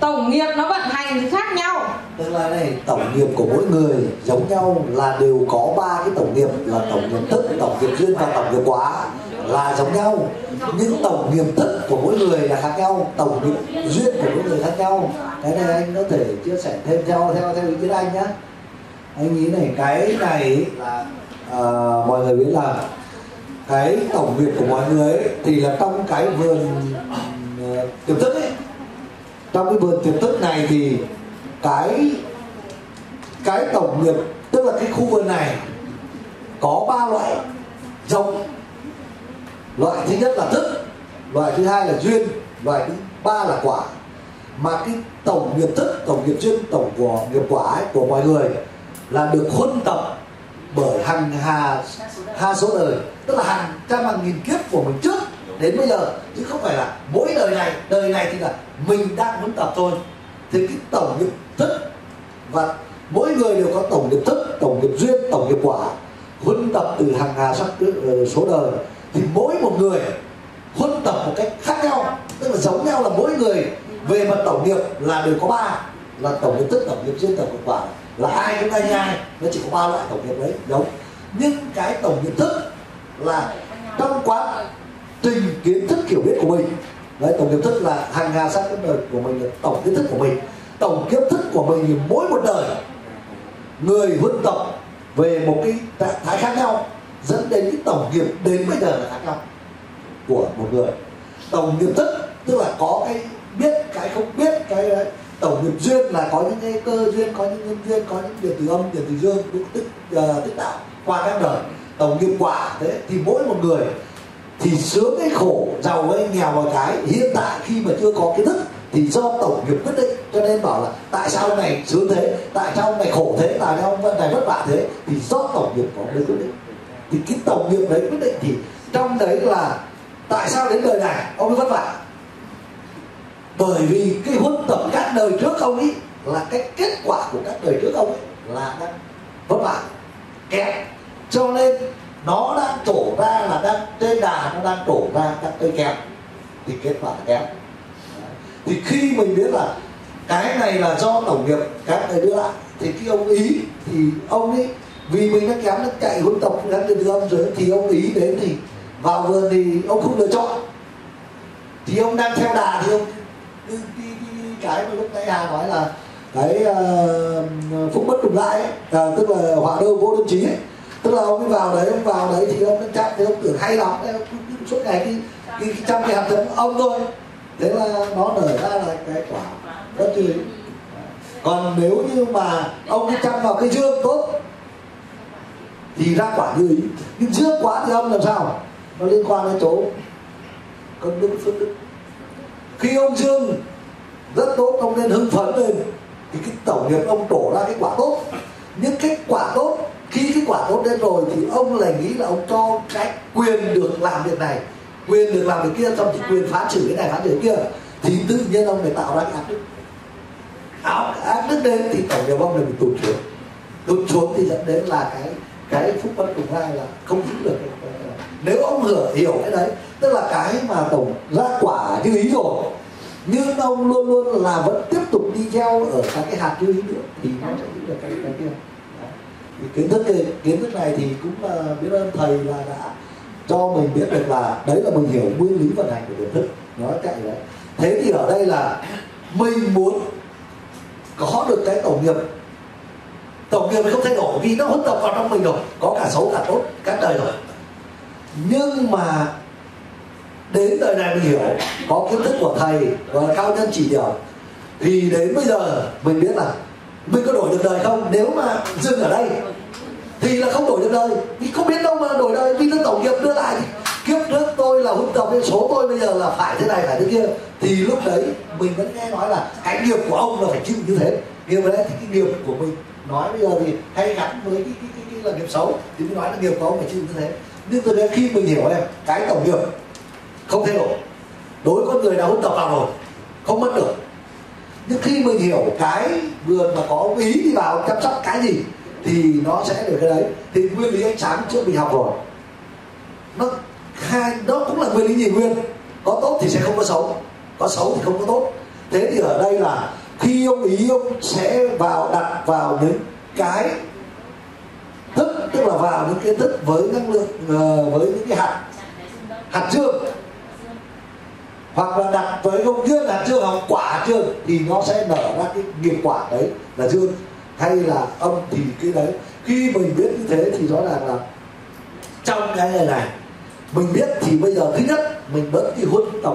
tổng nghiệp nó vận hành thì khác nhau. Tức là này tổng nghiệp của mỗi người giống nhau là đều có ba cái tổng nghiệp là tổng nghiệp thức tổng nghiệp duyên và tổng nghiệp quả là giống nhau. Nhưng tổng nghiệp thức của mỗi người là khác nhau tổng nghiệp duyên của mỗi người khác nhau. Cái này anh có thể chia sẻ thêm theo theo theo ý kiến anh nhé anh nghĩ này cái này là uh, mọi người biết là cái tổng nghiệp của mọi người ấy, thì là trong cái vườn uh, tiềm thức ấy trong cái vườn tiềm thức này thì cái cái tổng nghiệp tức là cái khu vườn này có ba loại giống loại thứ nhất là thức loại thứ hai là duyên loại thứ ba là quả. Mà cái tổng nghiệp thức tổng nghiệp duyên tổng của nghiệp quả ấy, của mọi người là được huân tập bởi hàng hà hà số đời. Tức là hàng trăm hàng nghìn kiếp của mình trước đến bây giờ chứ không phải là mỗi đời này đời này thì là mình đang muốn tập thôi thì cái tổng nghiệp thức và mỗi người đều có tổng nghiệp thức tổng nghiệp duyên tổng nghiệp quả huân tập từ hàng hà sắc số đời thì mỗi một người huân tập một cách khác nhau tức là giống nhau là mỗi người về mặt tổng nghiệp là đều có ba là tổng nghiệp thức tổng nghiệp duyên tổng nghiệp quả là ai cũng ai như ai nó chỉ có ba loại tổng nghiệp đấy giống nhưng cái tổng nghiệp thức là trong quá trình kiến thức hiểu biết của mình. Đấy tổng kiến thức là hàng hà sắc đời của mình là tổng kiến thức của mình. Tổng kiến thức của mình thì mỗi một đời người huân tập về một cái trạng thái khác nhau dẫn đến cái tổng nghiệp đến bây giờ là khác nhau của một người. Tổng nghiệp thức tức là có cái biết cái không biết cái đấy. Tổng nghiệp duyên là có những cái cơ duyên có những nhân duyên có những điểm từ âm điểm từ dương tích tích, uh, tích tạo qua các đời. Tổng nghiệp quả thế thì mỗi một người thì sướng cái khổ, giàu hay nghèo vào cái, hiện tại khi mà chưa có kiến thức thì do tổng nghiệp quyết định. Cho nên bảo là tại sao này sướng thế, tại sao này khổ thế, tại sao này vất vả thế? Thì do tổng nghiệp có mới quyết định. Thì cái tổng nghiệp đấy quyết định thì trong đấy là tại sao đến đời này ông vất vả? Bởi vì cái huân tập các đời trước ông ấy là cái kết quả của các đời trước ông ấy là đang vất vả, kẹt. Cho nên nó đang trổ ra là đang trên đà nó đang trổ ra các cây kém thì kết quả là kém thì khi mình biết là cái này là do tổng nghiệp các người đưa lại thì khi ông ý thì ông ấy vì mình đã kém nó chạy huân tập gắn từ âm rồi thì ông ý đến thì vào vườn thì ông không lựa chọn thì ông đang theo đà thì ông đi cái, đi cái mà lúc nãy hà nói là cái uh, phúc bất trùng lại ấy, à, tức là họa đâu vô đơn chí ấy tức là ông ấy vào đấy ông vào đấy thì ông chăm thì ông tưởng hay lắm. Suốt ngày cái, cái, cái chăm cái hạt giống ông thôi. Thế là nó nở ra là cái quả rất tươi. Còn nếu như mà ông cứ chăm vào cái dương tốt thì ra quả như ý. Nhưng dương quá thì ông làm sao? Nó liên quan đến chỗ công đức phước đức. Khi ông dương rất tốt ông nên hưng phấn lên thì cái tổng nghiệp ông đổ ra cái quả tốt. Những cái quả tốt khi cái quả tốt lên rồi thì ông lại nghĩ là ông cho cái quyền được làm việc này. Quyền được làm việc kia trong cái quyền phá trừ cái này phá trừ kia. Thì tự nhiên ông lại tạo ra cái áp lực. Áo, áp lực lên thì tổng nhà ông này bị tụt xuống. Tụt xuống thì dẫn đến là cái cái phúc bất cùng hai là không giữ được. Nếu ông hiểu hiểu cái đấy, tức là cái mà tổng ra quả như ý rồi, nhưng ông luôn luôn là vẫn tiếp tục đi theo ở các cái hạt như ý nữa, thì nó sẽ giữ được cái cái kia thì kiến thức cái, kiến thức này thì cũng là biết ơn thầy là đã cho mình biết được là đấy là mình hiểu nguyên lý vận hành của tiềm thức. Nó chạy đấy. Thế thì ở đây là mình muốn có được cái tổng nghiệp. Tổng nghiệp không thay đổi vì nó huân tập vào trong mình rồi. Có cả xấu cả tốt các đời rồi. Nhưng mà đến đời này mình hiểu có kiến thức của thầy và cao nhân chỉ điểm thì đến bây giờ mình biết là mình có đổi được đời không? Nếu mà dừng ở đây thì là không đổi được đời. Thì không biết đâu mà đổi đời vì nó tổng nghiệp đưa lại kiếp trước tôi là huân tập với số tôi bây giờ là phải thế này phải thế kia. Thì lúc đấy mình vẫn nghe nói là cái nghiệp của ông là phải chịu như thế. Nghiệp đấy thì cái nghiệp của mình nói bây giờ thì hay gắn với cái, cái, cái, cái là nghiệp xấu thì mới nói là nghiệp của ông phải chịu như thế. Nhưng từ đấy khi mình hiểu em cái tổng nghiệp không thay đổi. Đối với con người đã huân tập vào rồi không mất được nhưng khi mình hiểu cái vườn mà có ý đi vào chăm sóc cái gì, thì nó sẽ được cái đấy. Thì nguyên lý ánh sáng trước mình học rồi. Nó hai nó cũng là nguyên lý nhị nguyên. Có tốt thì sẽ không có xấu có xấu thì không có tốt. Thế thì ở đây là khi ông ý ông sẽ vào đặt vào những cái thức, tức là vào những cái thức với năng lượng ờ, với những cái hạt hạt dương hoặc là đặt với công dương đặt dương hoặc quả dương thì nó sẽ nở ra cái nghiệp quả đấy là dương hay là âm thì cái đấy. Khi mình biết như thế thì rõ ràng là trong cái này này, mình biết thì bây giờ thứ nhất, mình vẫn đi huân tập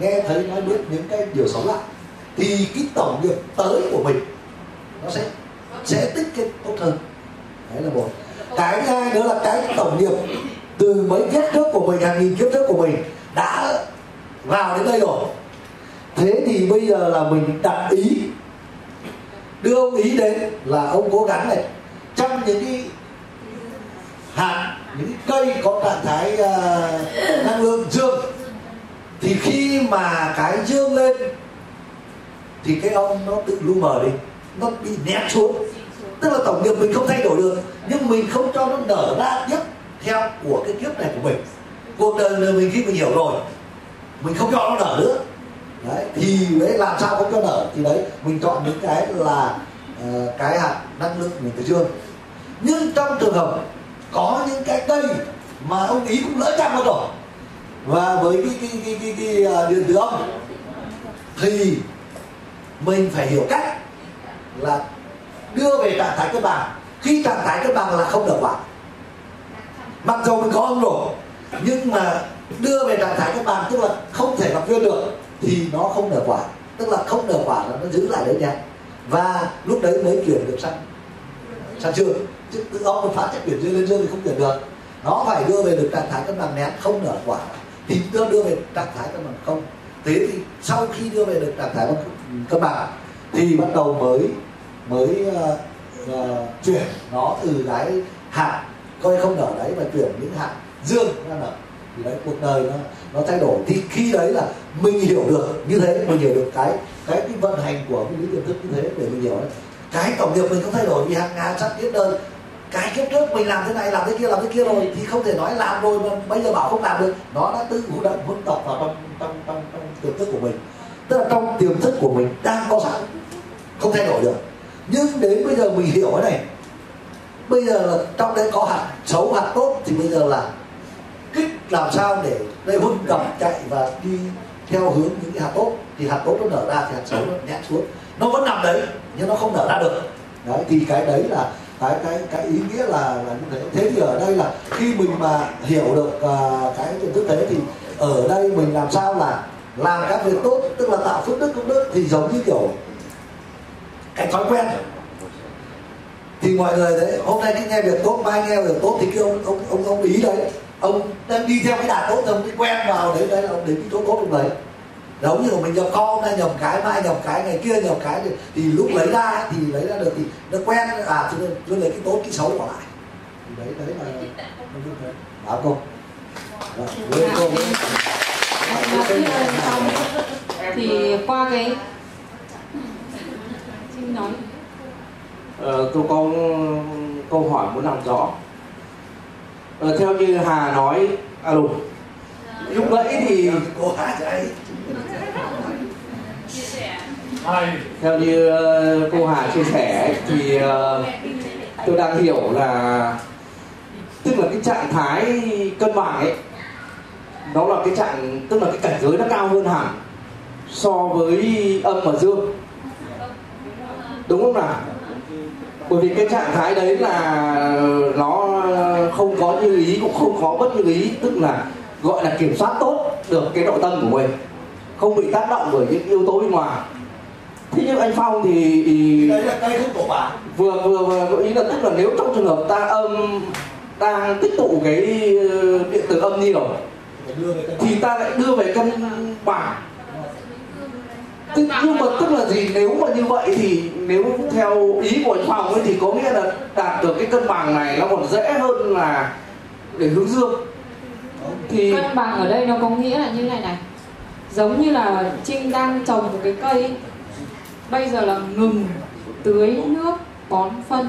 nghe thấy nói biết những cái điều xấu lại thì cái tổng nghiệp tới của mình, nó sẽ sẽ tích cái tốt hơn. Đấy là một. Cái thứ hai nữa là cái tổng nghiệp từ mấy kiếp trước của mình, hàng nghìn kiếp trước của mình đã vào đến đây rồi. Thế thì bây giờ là mình đặt ý đưa ông ý đến là ông cố gắng này. Trong những cái hạt những cây có trạng thái uh, năng lượng dương thì khi mà cái dương lên thì cái ông nó tự lu mờ đi nó bị ném xuống. Tức là tổng nghiệp mình không thay đổi được nhưng mình không cho nó nở ra tiếp theo của cái kiếp này của mình. Cuộc đời này mình khi mình hiểu rồi mình không cho nó nở nữa. Đấy thì đấy làm sao không cho nở? Thì đấy mình chọn những cái là uh, cái hạt năng lượng mình từ dương. Nhưng trong trường hợp có những cái cây mà ông ý cũng lỡ chạm vào rồi và với cái cái cái cái, cái, cái uh, điện tử âm thì mình phải hiểu cách là đưa về trạng thái cân bằng. Khi trạng thái cân bằng là không được quả. Mặc dù mình có ông rồi nhưng mà đưa về trạng thái cân bằng tức là không thể gặp duyên được thì nó không nở quả. Tức là không nở quả là nó giữ lại đấy nha. Và lúc đấy mới chuyển được sang sang dương chứ tự ông một phát sẽ chuyển dương lên dương thì không chuyển được. Nó phải đưa về được trạng thái cân bằng nén không nở quả. Thì đưa đưa về trạng thái cân bằng không. Thế thì sau khi đưa về được trạng thái cân bằng thì bắt đầu mới mới uh, uh, chuyển nó từ cái hạt coi không nở đấy mà chuyển những hạt dương ra nở thì đấy, cuộc đời nó nó thay đổi. Thì khi đấy là mình hiểu được như thế, mình hiểu được cái cái cái vận hành của cái lý tiềm thức như thế để mình hiểu đấy. Cái tổng nghiệp mình không thay đổi vì hàng ngàn sắp biết đời cái kiếp trước mình làm thế này, làm thế kia, làm thế kia rồi thì không thể nói làm rồi mà bây giờ bảo không làm được. Nó đã tự hữu động huân tập vào trong trong trong trong tiềm thức của mình. Tức là trong tiềm thức của mình đang có sẵn, không thay đổi được. Nhưng đến bây giờ mình hiểu cái này. Bây giờ là trong đấy có hạt, xấu hạt tốt thì bây giờ là kích làm sao để đây hút tập chạy và đi theo hướng những cái hạt tốt? Thì hạt tốt nó nở ra thì hạt xấu nó nhẹ xuống. Nó vẫn nằm đấy nhưng nó không nở ra được. Đấy thì cái đấy là cái cái cái ý nghĩa là là như thế. Thế thì ở đây là khi mình mà hiểu được uh, cái chuyện thức thế thì ở đây mình làm sao là làm các việc tốt tức là tạo phước đức công đức thì giống như kiểu cái thói quen. Thì mọi người đấy hôm nay cứ nghe việc tốt mai nghe việc tốt thì cái ông ông ông ông ý đấy ông đang đi theo cái đà tốt ông cái quen vào đấy đấy là ông đến cái chỗ tốt lúc đấy giống như mình nhập kho hôm nay nhập cái mai nhập cái ngày kia nhập cái thì, thì lúc lấy ra thì lấy ra được thì nó quen à cho nên tôi lấy cái tốt cái xấu bỏ lại. Thì đấy đấy là nó như thế báo công Dạ. Tiếp lên xong thì qua cái xin nói. Ờ, tôi có câu hỏi muốn làm rõ ờ, theo như Hà nói alo lúc nãy thì cô Hà đấy theo như ờ, cô Hà chia sẻ thì ờ, tôi đang hiểu là tức là cái trạng thái cân bằng ấy nó là cái trạng tức là cái cảnh giới nó cao hơn hẳn so với âm và dương. Đúng không nào bởi vì cái trạng thái đấy là nó không có như ý cũng không có bất như ý. Tức là gọi là kiểm soát tốt được cái nội tâm của mình. Không bị tác động bởi những yếu tố bên ngoài. Thế nhưng anh phong thì, thì đây là cây của bà. Vừa vừa vừa gợi ý là tức là nếu trong trường hợp ta âm đang tích tụ cái ờ, điện tử âm nhiều thì ta lại đưa về cân bằng Tức, nhưng mà tức là gì? Nếu mà như vậy thì nếu theo ý của anh Phong ấy thì có nghĩa là đạt được cái cân bằng này nó còn dễ hơn là để hướng dương. Thì cân bằng ở đây nó có nghĩa là như này này. Giống như là trinh đang trồng một cái cây ấy. bây giờ là ngừng tưới nước bón phân.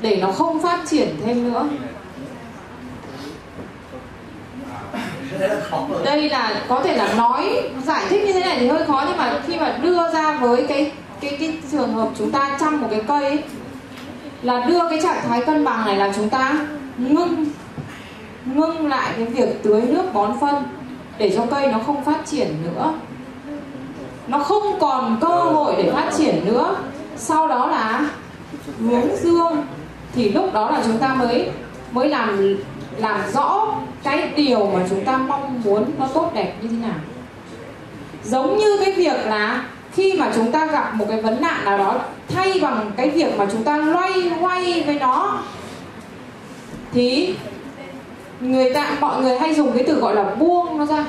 Để nó không phát triển thêm nữa. Đây là có thể là nói giải thích như thế này thì hơi khó nhưng mà khi mà đưa ra với cái cái cái trường hợp chúng ta chăm một cái cây ấy, là đưa cái trạng thái cân bằng này là chúng ta ngưng ngưng lại cái việc tưới nước bón phân để cho cây nó không phát triển nữa. Nó không còn cơ hội để phát triển nữa. Sau đó là hướng dương thì lúc đó là chúng ta mới mới làm làm rõ cái điều mà chúng ta mong muốn nó tốt đẹp như thế nào. Giống như cái việc là khi mà chúng ta gặp một cái vấn nạn nào đó thay bằng cái việc mà chúng ta loay hoay với nó thì người ta mọi người hay dùng cái từ gọi là buông nó ra.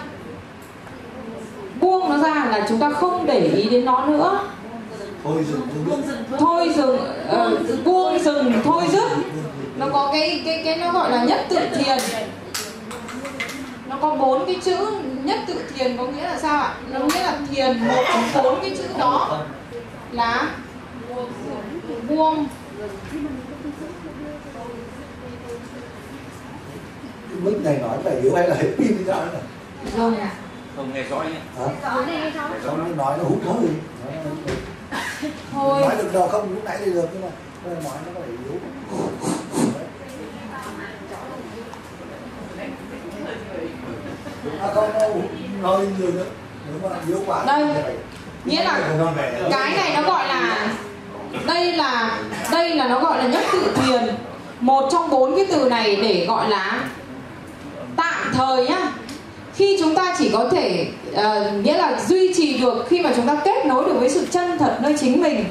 Buông nó ra là chúng ta không để ý đến nó nữa. Thôi dừng dừng thôi dừng uh, buông dừng thôi dứt nó có cái cái cái nó gọi là nhất tự thiền. Nó có bốn cái chữ nhất tự thiền có nghĩa là sao ạ? Nó nghĩa là thiền một trong bốn cái chữ đó là buông. Cái mức này nói phải yếu hay là hết pin sao này dừng không nghe rõ nhé. Hả? Không nói nó hút thôi thôi. Nói được đâu không lúc nãy thì được nhưng mà bây giờ nói nó phải yếu không hơi nhiều nữa nếu mà yếu quá Đây. nghĩa là cái này nó gọi là đây là đây là nó gọi là nhất tự thiền một trong bốn cái từ này để gọi là tạm thời nhá. Khi chúng ta chỉ có thể uh, nghĩa là duy trì được khi mà chúng ta kết nối được với sự chân thật nơi chính mình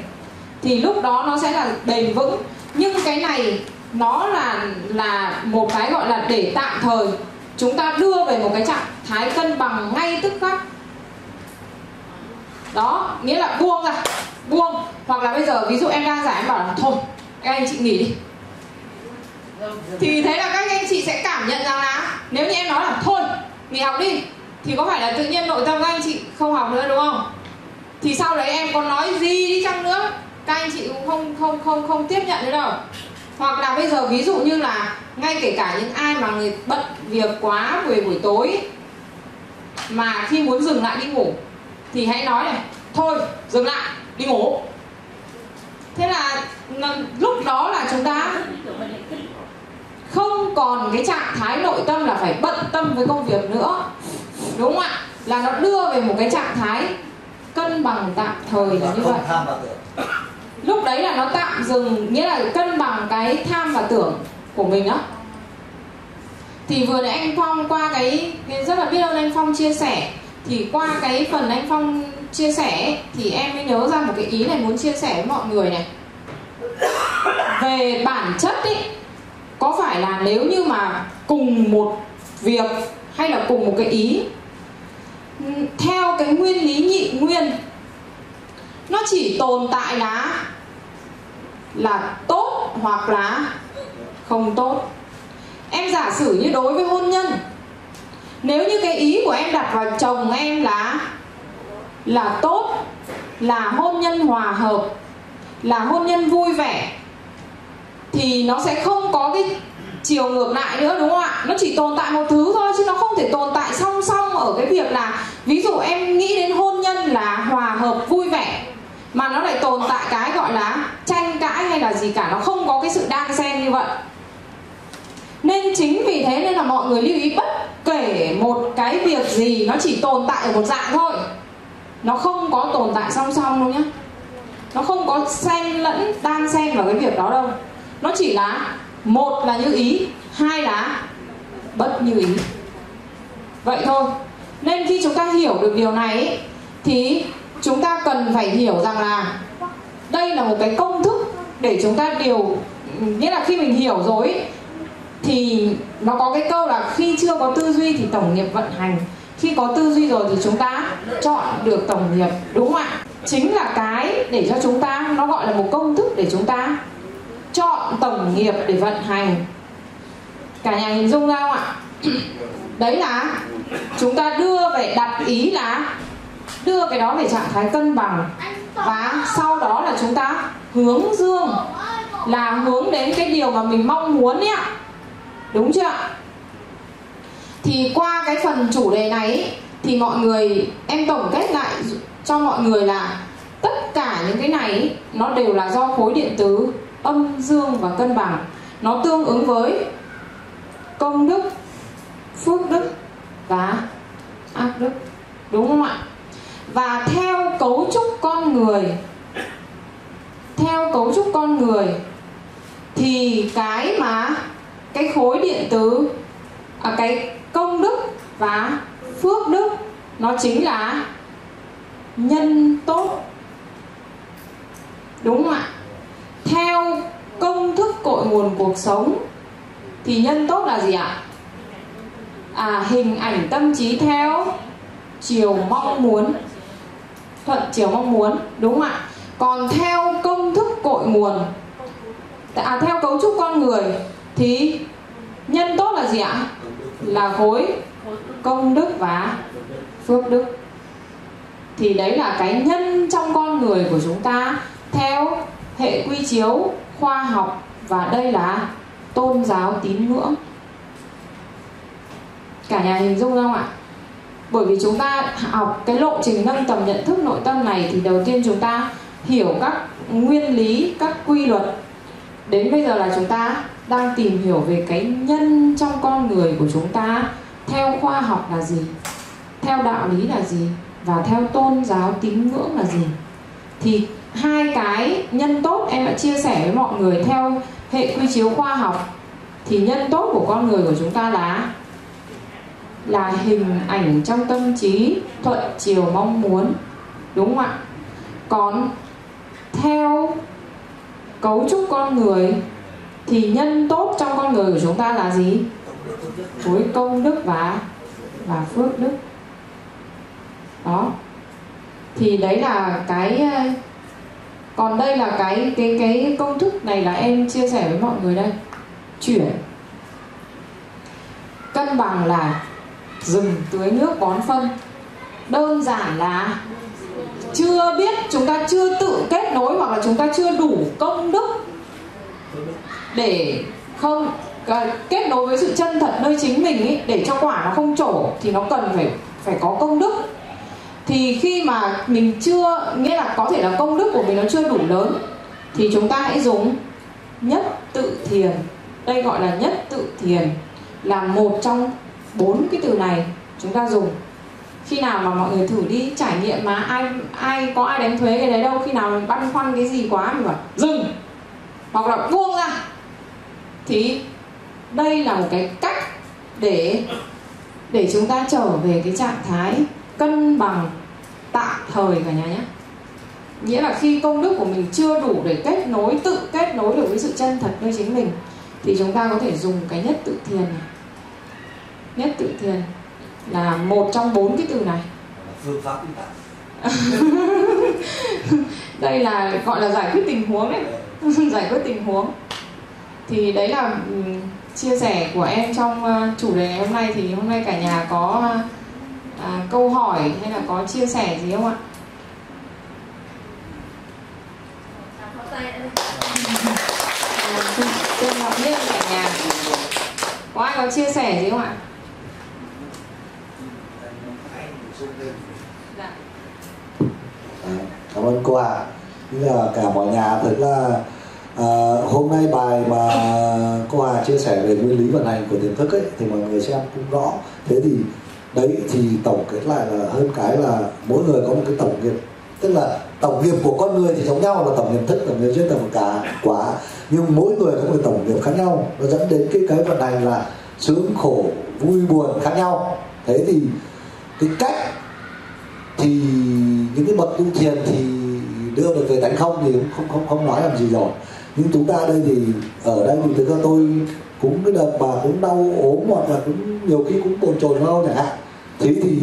thì lúc đó nó sẽ là bền vững. Nhưng cái này nó là là một cái gọi là để tạm thời chúng ta đưa về một cái trạng thái cân bằng ngay tức khắc. Đó, nghĩa là buông ra, buông. Hoặc là bây giờ ví dụ em đang giải, em bảo là thôi, các anh chị nghỉ đi. Thì thế là các anh chị sẽ cảm nhận rằng là nếu như em nói là thôi, nghỉ học đi, thì có phải là tự nhiên nội tâm các anh chị không học nữa, đúng không? Thì sau đấy em có nói gì đi chăng nữa? Các anh chị cũng không không không không tiếp nhận nữa đâu hoặc là bây giờ ví dụ như là ngay kể cả những ai mà người bận việc quá về buổi tối mà khi muốn dừng lại đi ngủ thì hãy nói này thôi dừng lại đi ngủ. Thế là lúc đó là chúng ta không còn cái trạng thái nội tâm là phải bận tâm với công việc nữa. Đúng không ạ? Là nó đưa về một cái trạng thái cân bằng tạm thời là như vậy lúc đấy là nó tạm dừng nghĩa là cân bằng cái tham và tưởng của mình á. Thì vừa nãy anh Phong qua cái, rất là biết ơn anh Phong chia sẻ. Thì qua cái phần anh Phong chia sẻ thì em mới nhớ ra một cái ý này muốn chia sẻ với mọi người này. Về bản chất ý có phải là nếu như mà cùng một việc hay là cùng một cái ý theo cái nguyên lý nhị nguyên nó chỉ tồn tại là là tốt hoặc là không tốt. Em giả sử như đối với hôn nhân, nếu như cái ý của em đặt vào chồng em là là tốt, là hôn nhân hòa hợp, là hôn nhân vui vẻ, thì nó sẽ không có cái chiều ngược lại nữa, đúng không ạ? Nó chỉ tồn tại một thứ thôi, chứ nó không thể tồn tại song song ở cái việc là, ví dụ em nghĩ đến hôn nhân là hòa hợp, vui vẻ mà nó lại tồn tại cái gọi là tranh cãi hay là gì cả nó không có cái sự đan xen như vậy. Nên chính vì thế nên là mọi người lưu ý bất kể một cái việc gì nó chỉ tồn tại ở một dạng thôi. Nó không có tồn tại song song đâu nhé nó không có xen lẫn đan xen vào cái việc đó đâu. Nó chỉ là một là như ý hai là bất như ý. Vậy thôi. Nên khi chúng ta hiểu được điều này ấy, thì cần phải hiểu rằng là đây là một cái công thức để chúng ta điều nghĩa là khi mình hiểu rồi ấy, thì nó có cái câu là khi chưa có tư duy thì tổng nghiệp vận hành khi có tư duy rồi thì chúng ta chọn được tổng nghiệp đúng không ạ? Chính là cái để cho chúng ta nó gọi là một công thức để chúng ta chọn tổng nghiệp để vận hành. Cả nhà hình dung ra không ạ? Đấy là chúng ta đưa về đặt ý là đưa cái đó về trạng thái cân bằng. Và sau đó là chúng ta hướng dương. Là hướng đến cái điều mà mình mong muốn ấy ạ. Đúng chưa ạ? Thì qua cái phần chủ đề này thì mọi người, em tổng kết lại cho mọi người là tất cả những cái này nó đều là do khối điện tử âm dương và cân bằng. Nó tương ứng với công đức, phước đức và ác đức. Đúng không ạ? Và theo cấu trúc con người theo cấu trúc con người thì cái mà cái khối điện tử à, cái công đức và phước đức nó chính là nhân tốt. Đúng không ạ? Theo công thức cội nguồn cuộc sống thì nhân tốt là gì ạ? À hình ảnh tâm trí theo chiều mong muốn thuận chiều mong muốn, đúng không ạ? Còn theo công thức cội nguồn à theo cấu trúc con người thì nhân tốt là gì ạ? Là khối công đức và phước đức. Thì đấy là cái nhân trong con người của chúng ta theo hệ quy chiếu khoa học và đây là tôn giáo tín ngưỡng. Cả nhà hình dung không ạ? Bởi vì chúng ta học cái lộ trình nâng tầm nhận thức nội tâm này thì đầu tiên chúng ta hiểu các nguyên lý, các quy luật. Đến bây giờ là chúng ta đang tìm hiểu về cái nhân trong con người của chúng ta theo khoa học là gì, theo đạo lý là gì và theo tôn giáo tín ngưỡng là gì. Thì hai cái nhân tốt em đã chia sẻ với mọi người theo hệ quy chiếu khoa học. Thì nhân tốt của con người của chúng ta là là hình ảnh trong tâm trí, thuận chiều mong muốn, đúng không ạ? Còn theo cấu trúc con người thì nhân tốt trong con người của chúng ta là gì? Khối công đức và và phước đức. Đó. Thì đấy là cái, còn đây là cái cái cái công thức này là em chia sẻ với mọi người đây. Chuyển. Cân bằng là rừng tưới nước bón phân. Đơn giản là chưa biết chúng ta chưa tự kết nối hoặc là chúng ta chưa đủ công đức để không à, kết nối với sự chân thật nơi chính mình ý, để cho quả nó không trổ thì nó cần phải phải có công đức. Thì khi mà mình chưa nghĩa là có thể là công đức của mình nó chưa đủ lớn thì chúng ta hãy dùng nhất tự thiền. Đây gọi là nhất tự thiền là một trong bốn cái từ này chúng ta dùng. Khi nào mà mọi người thử đi trải nghiệm mà ai ai có ai đánh thuế cái đấy đâu, khi nào mình băn khoăn cái gì quá mình bảo, dừng! Hoặc là buông ra. Thì đây là một cái cách để để chúng ta trở về cái trạng thái cân bằng tạm thời cả nhà nhé. Nghĩa là khi công đức của mình chưa đủ để kết nối, tự kết nối được với sự chân thật nơi chính mình, thì chúng ta có thể dùng cái nhất tự thiền này nhất tự thiền là một trong bốn cái từ này. Phương pháp <laughs> đây là gọi là giải quyết tình huống đấy. <laughs> Giải quyết tình huống. Thì đấy là chia sẻ của em trong chủ đề ngày hôm nay. Thì hôm nay cả nhà có à, câu hỏi hay là có chia sẻ gì không ạ? Tên Ngọc Nhiên cả nhà. Có ai có chia sẻ gì không ạ? Dạ. À, cảm ơn cô Hà, là cả mọi nhà thực là à, hôm nay bài mà cô Hà chia sẻ về nguyên lý vận hành của tiềm thức ấy thì mọi người xem cũng rõ. Thế thì đấy thì tổng kết lại là hơn cái là mỗi người có một cái tổng nghiệp. Tức là tổng nghiệp của con người thì giống nhau là tổng nghiệp thức tổng nghiệp duyên tổng cả quả nhưng mỗi người có một cái tổng nghiệp khác nhau. Nó dẫn đến cái cái vận hành là sướng khổ vui buồn khác nhau. Thế thì cái cách thì những cái bậc tu thiền thì đưa được về tánh không thì cũng không không không nói làm gì rồi. Nhưng chúng ta đây thì ở đây thì thực ra tôi cũng cái đợt mà cũng đau ốm hoặc là cũng nhiều khi cũng bồn chồn lâu chẳng hạn. Thế thì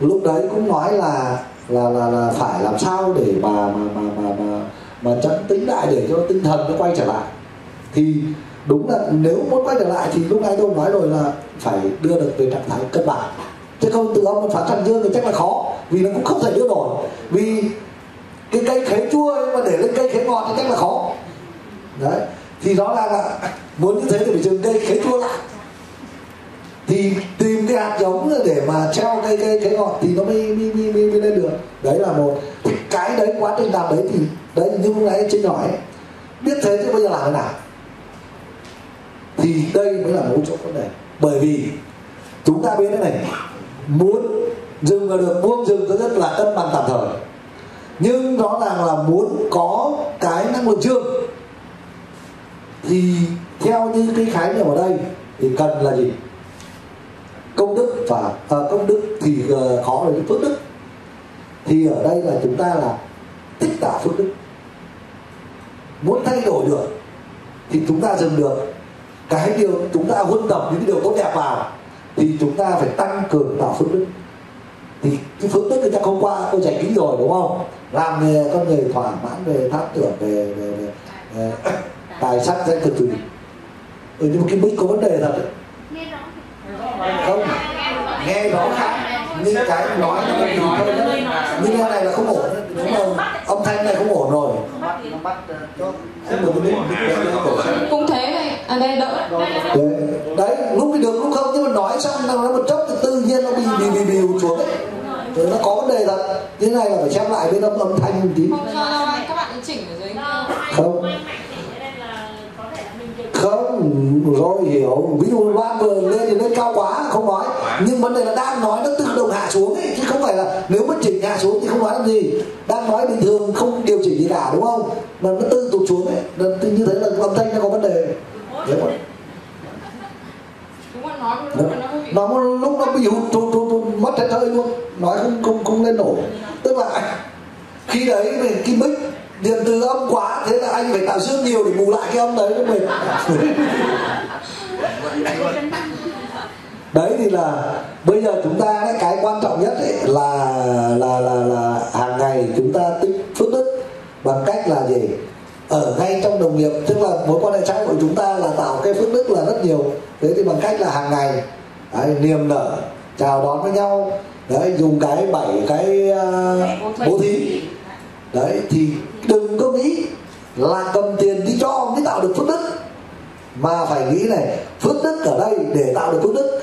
lúc đấy cũng nói là là là là phải làm sao để mà mà mà mà mà, mà chấn tĩnh lại để cho tinh thần nó quay trở lại. Thì đúng là nếu muốn quay trở lại thì lúc nãy tôi nói rồi là phải đưa được về trạng thái cân bằng chứ không tự ông phản trần dương thì chắc là khó vì nó cũng không thể đưa đổi vì cái cây khế chua ấy mà để lên cây khế ngọt thì chắc là khó. Đấy thì đó là, là muốn như thế thì phải trồng cây khế chua lại. Thì tìm cái hạt giống để mà treo cây cây khế ngọt thì nó mới mới, mới, mới, mới lên được. Đấy là một. Thì cái đấy quá trình làm đấy thì đấy như lúc nãy trên nói biết thế chứ bây giờ làm thế nào? Thì đây mới là mấu chốt vấn đề. Bởi vì chúng ta biết thế này muốn dừng và được buông dừng tôi rất là cân bằng tạm thời. Nhưng rõ ràng là muốn có cái năng lượng dương thì theo như cái khái niệm ở đây thì cần là gì? Công đức và à, công đức thì uh, khó là những phước đức. Thì ở đây là chúng ta là tích tả phước đức. Muốn thay đổi được thì chúng ta dừng được. Cái điều chúng ta huân tập những cái điều tốt đẹp vào thì chúng ta phải tăng cường tạo phước đức thì cái phước đức người ta không qua tôi giải kỹ rồi đúng không? Làm về con người thỏa mãn về tháp tưởng về, về, về, về <coughs> tài sắc danh thực thủy ừ, nhưng mà cái bích có vấn đề thật đấy. Không nghe nó khác. Nhưng cái nói nó bị đó nhưng nghe này là không ổn. Đúng không? Âm thanh này không ổn rồi. Ờ, cái cũng thế à đây đỡ. Đấy, đấy lúc thì được lúc không nhưng mà nói xong nó một chốc thì tự nhiên nó bị bị bị bị xuống. Đấy rồi nó có vấn đề thật. Thế này là phải xem lại bên âm âm thanh một tí. Không sao đâu các bạn chỉnh ở dưới. Không. Không rồi hiểu. Ví dụ loan vừa lên thì lên cao quá không nói. Nhưng vấn đề là đang nói nó tự động hạ xuống ấy, chứ không phải là nếu mất chỉnh hạ xuống thì không nói làm gì. Đang nói bình thường không điều chỉnh gì cả đúng không? Mà nó tự tụt xuống ấy. Là tự như thế là âm thanh nó có vấn đề đúng không? đúng là nói một lúc là nó một lúc nó bị hụt hụt hụt, hụt mất hết hơi luôn. Nói không không không lên nổi tức là khi đấy mình cái mic điện từ âm quá thế là anh phải tạo sức nhiều để bù lại cái âm đấy cho mình. <laughs> Đấy thì là bây giờ chúng ta cái quan trọng nhất ấy là là là là hàng ngày chúng ta tích phước đức bằng cách là gì? Ở ngay trong đồng nghiệp. Tức là mối quan hệ xã hội chúng ta là tạo cái phước đức là rất nhiều. Thế thì bằng cách là hàng ngày đấy, niềm nở chào đón với nhau đấy dùng cái bảy cái uh, bố thí. đấy thì đừng có nghĩ là cầm tiền đi cho mới tạo được phước đức. Mà phải nghĩ này phước đức ở đây để tạo được phước đức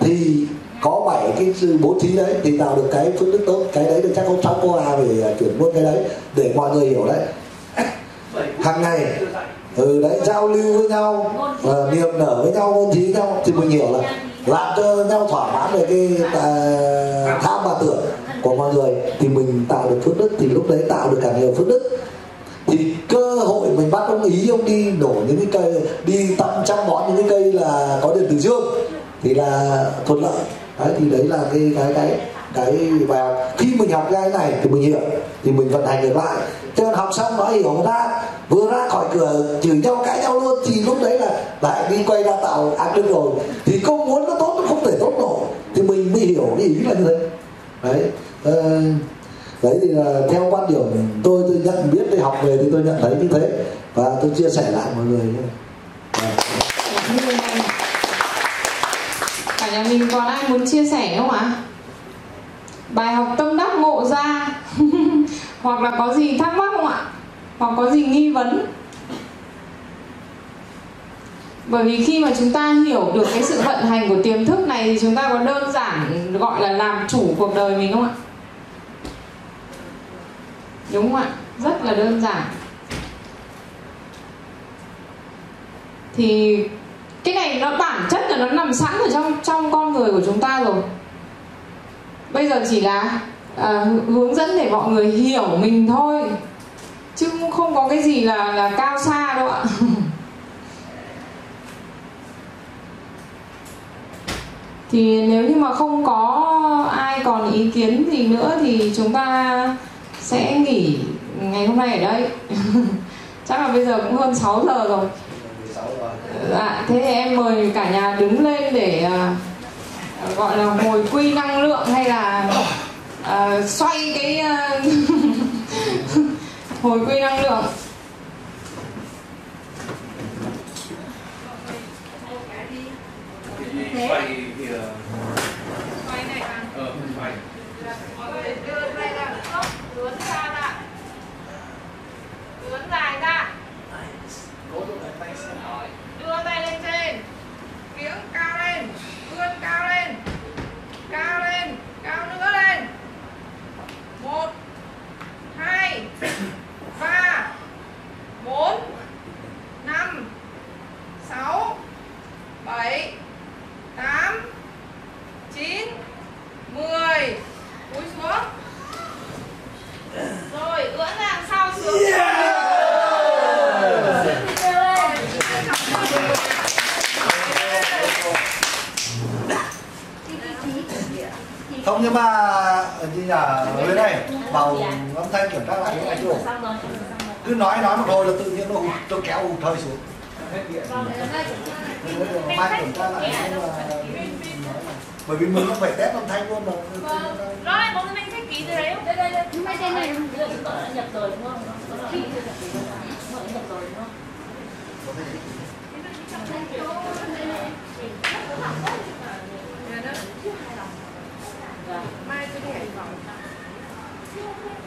thì có bảy cái sự bố thí đấy thì tạo được cái phước đức tốt. Cái đấy thì chắc không sáu cô à về à, chuyển luôn cái đấy để mọi người hiểu đấy hàng ngày ừ đấy giao lưu với nhau và niềm nở với nhau ngôn thí với nhau thì mình hiểu là làm cho nhau thỏa mãn về cái à, tham và tưởng của mọi người thì mình tạo được phước đức thì lúc đấy tạo được càng nhiều phước đức. Thì cơ hội mình bắt ông ý ông đi đổ những cái cây đi tăm chăm bón những cái cây là có điện tử dương thì là thuận lợi. Đấy thì đấy là cái cái cái cái và khi mình học ra cái này thì mình hiểu thì mình vận hành ngược lại. Cho nên học xong nói hiểu ra ta vừa ra khỏi cửa chửi nhau cãi nhau luôn thì lúc đấy là lại đi quay ra tạo ác lực rồi. Thì không muốn nó tốt nó không thể tốt nổi. Thì mình mới hiểu cái ý là như thế. Đấy ờ, đấy thì là theo quan điểm tôi tôi nhận biết tôi học về thì tôi nhận thấy như thế. Và tôi chia sẻ lại mọi người như cả nhà mình còn ai muốn chia sẻ không ạ? Bài học tâm đắc ngộ ra. <laughs> Hoặc là có gì thắc mắc không ạ? Hoặc có gì nghi vấn? Bởi vì khi mà chúng ta hiểu được cái sự vận hành của tiềm thức này thì chúng ta có đơn giản gọi là làm chủ cuộc đời mình không ạ? Đúng không ạ? Rất là đơn giản. Thì cái này nó bản chất là nó nằm sẵn ở trong trong con người của chúng ta rồi bây giờ chỉ là à, hướng dẫn để mọi người hiểu mình thôi. Chứ không có cái gì là là cao xa đâu ạ. <laughs> Thì nếu như mà không có ai còn ý kiến gì nữa thì chúng ta sẽ nghỉ ngày hôm nay ở đây. <laughs> Chắc là bây giờ cũng hơn 6 giờ rồi. Dạ, thế thì em mời cả nhà đứng lên để uh, gọi là hồi quy năng lượng hay là uh, xoay cái <laughs> uh, hồi quy năng lượng. Xoay thì ờ, xoay này à? ờ, xoay. đưa tay ra ốc ướn ra ướn dài ra đưa tay lên trên tiếng cao lên, vươn cao lên cao lên, cao nữa lên. Một, hai, ba, bốn, năm, sáu, bảy, tám, chín, mười. Cúi xuống. Rồi, ưỡn ra sau xuống. không, nhưng mà ờ, như là bên này vào âm thanh kiểm tra lại anh chủ cứ nói nói một hồi là tự nhiên nó hụt nó kéo hụt hơi xuống. Mai kiểm tra lại bởi vì mình không phải test âm thanh luôn mà. Rồi bố anh thích ký rồi đấy đây đây đây đây đây này bây giờ chúng tôi đã nhập rồi đúng không nhập rồi đúng không 卖这个 tôi.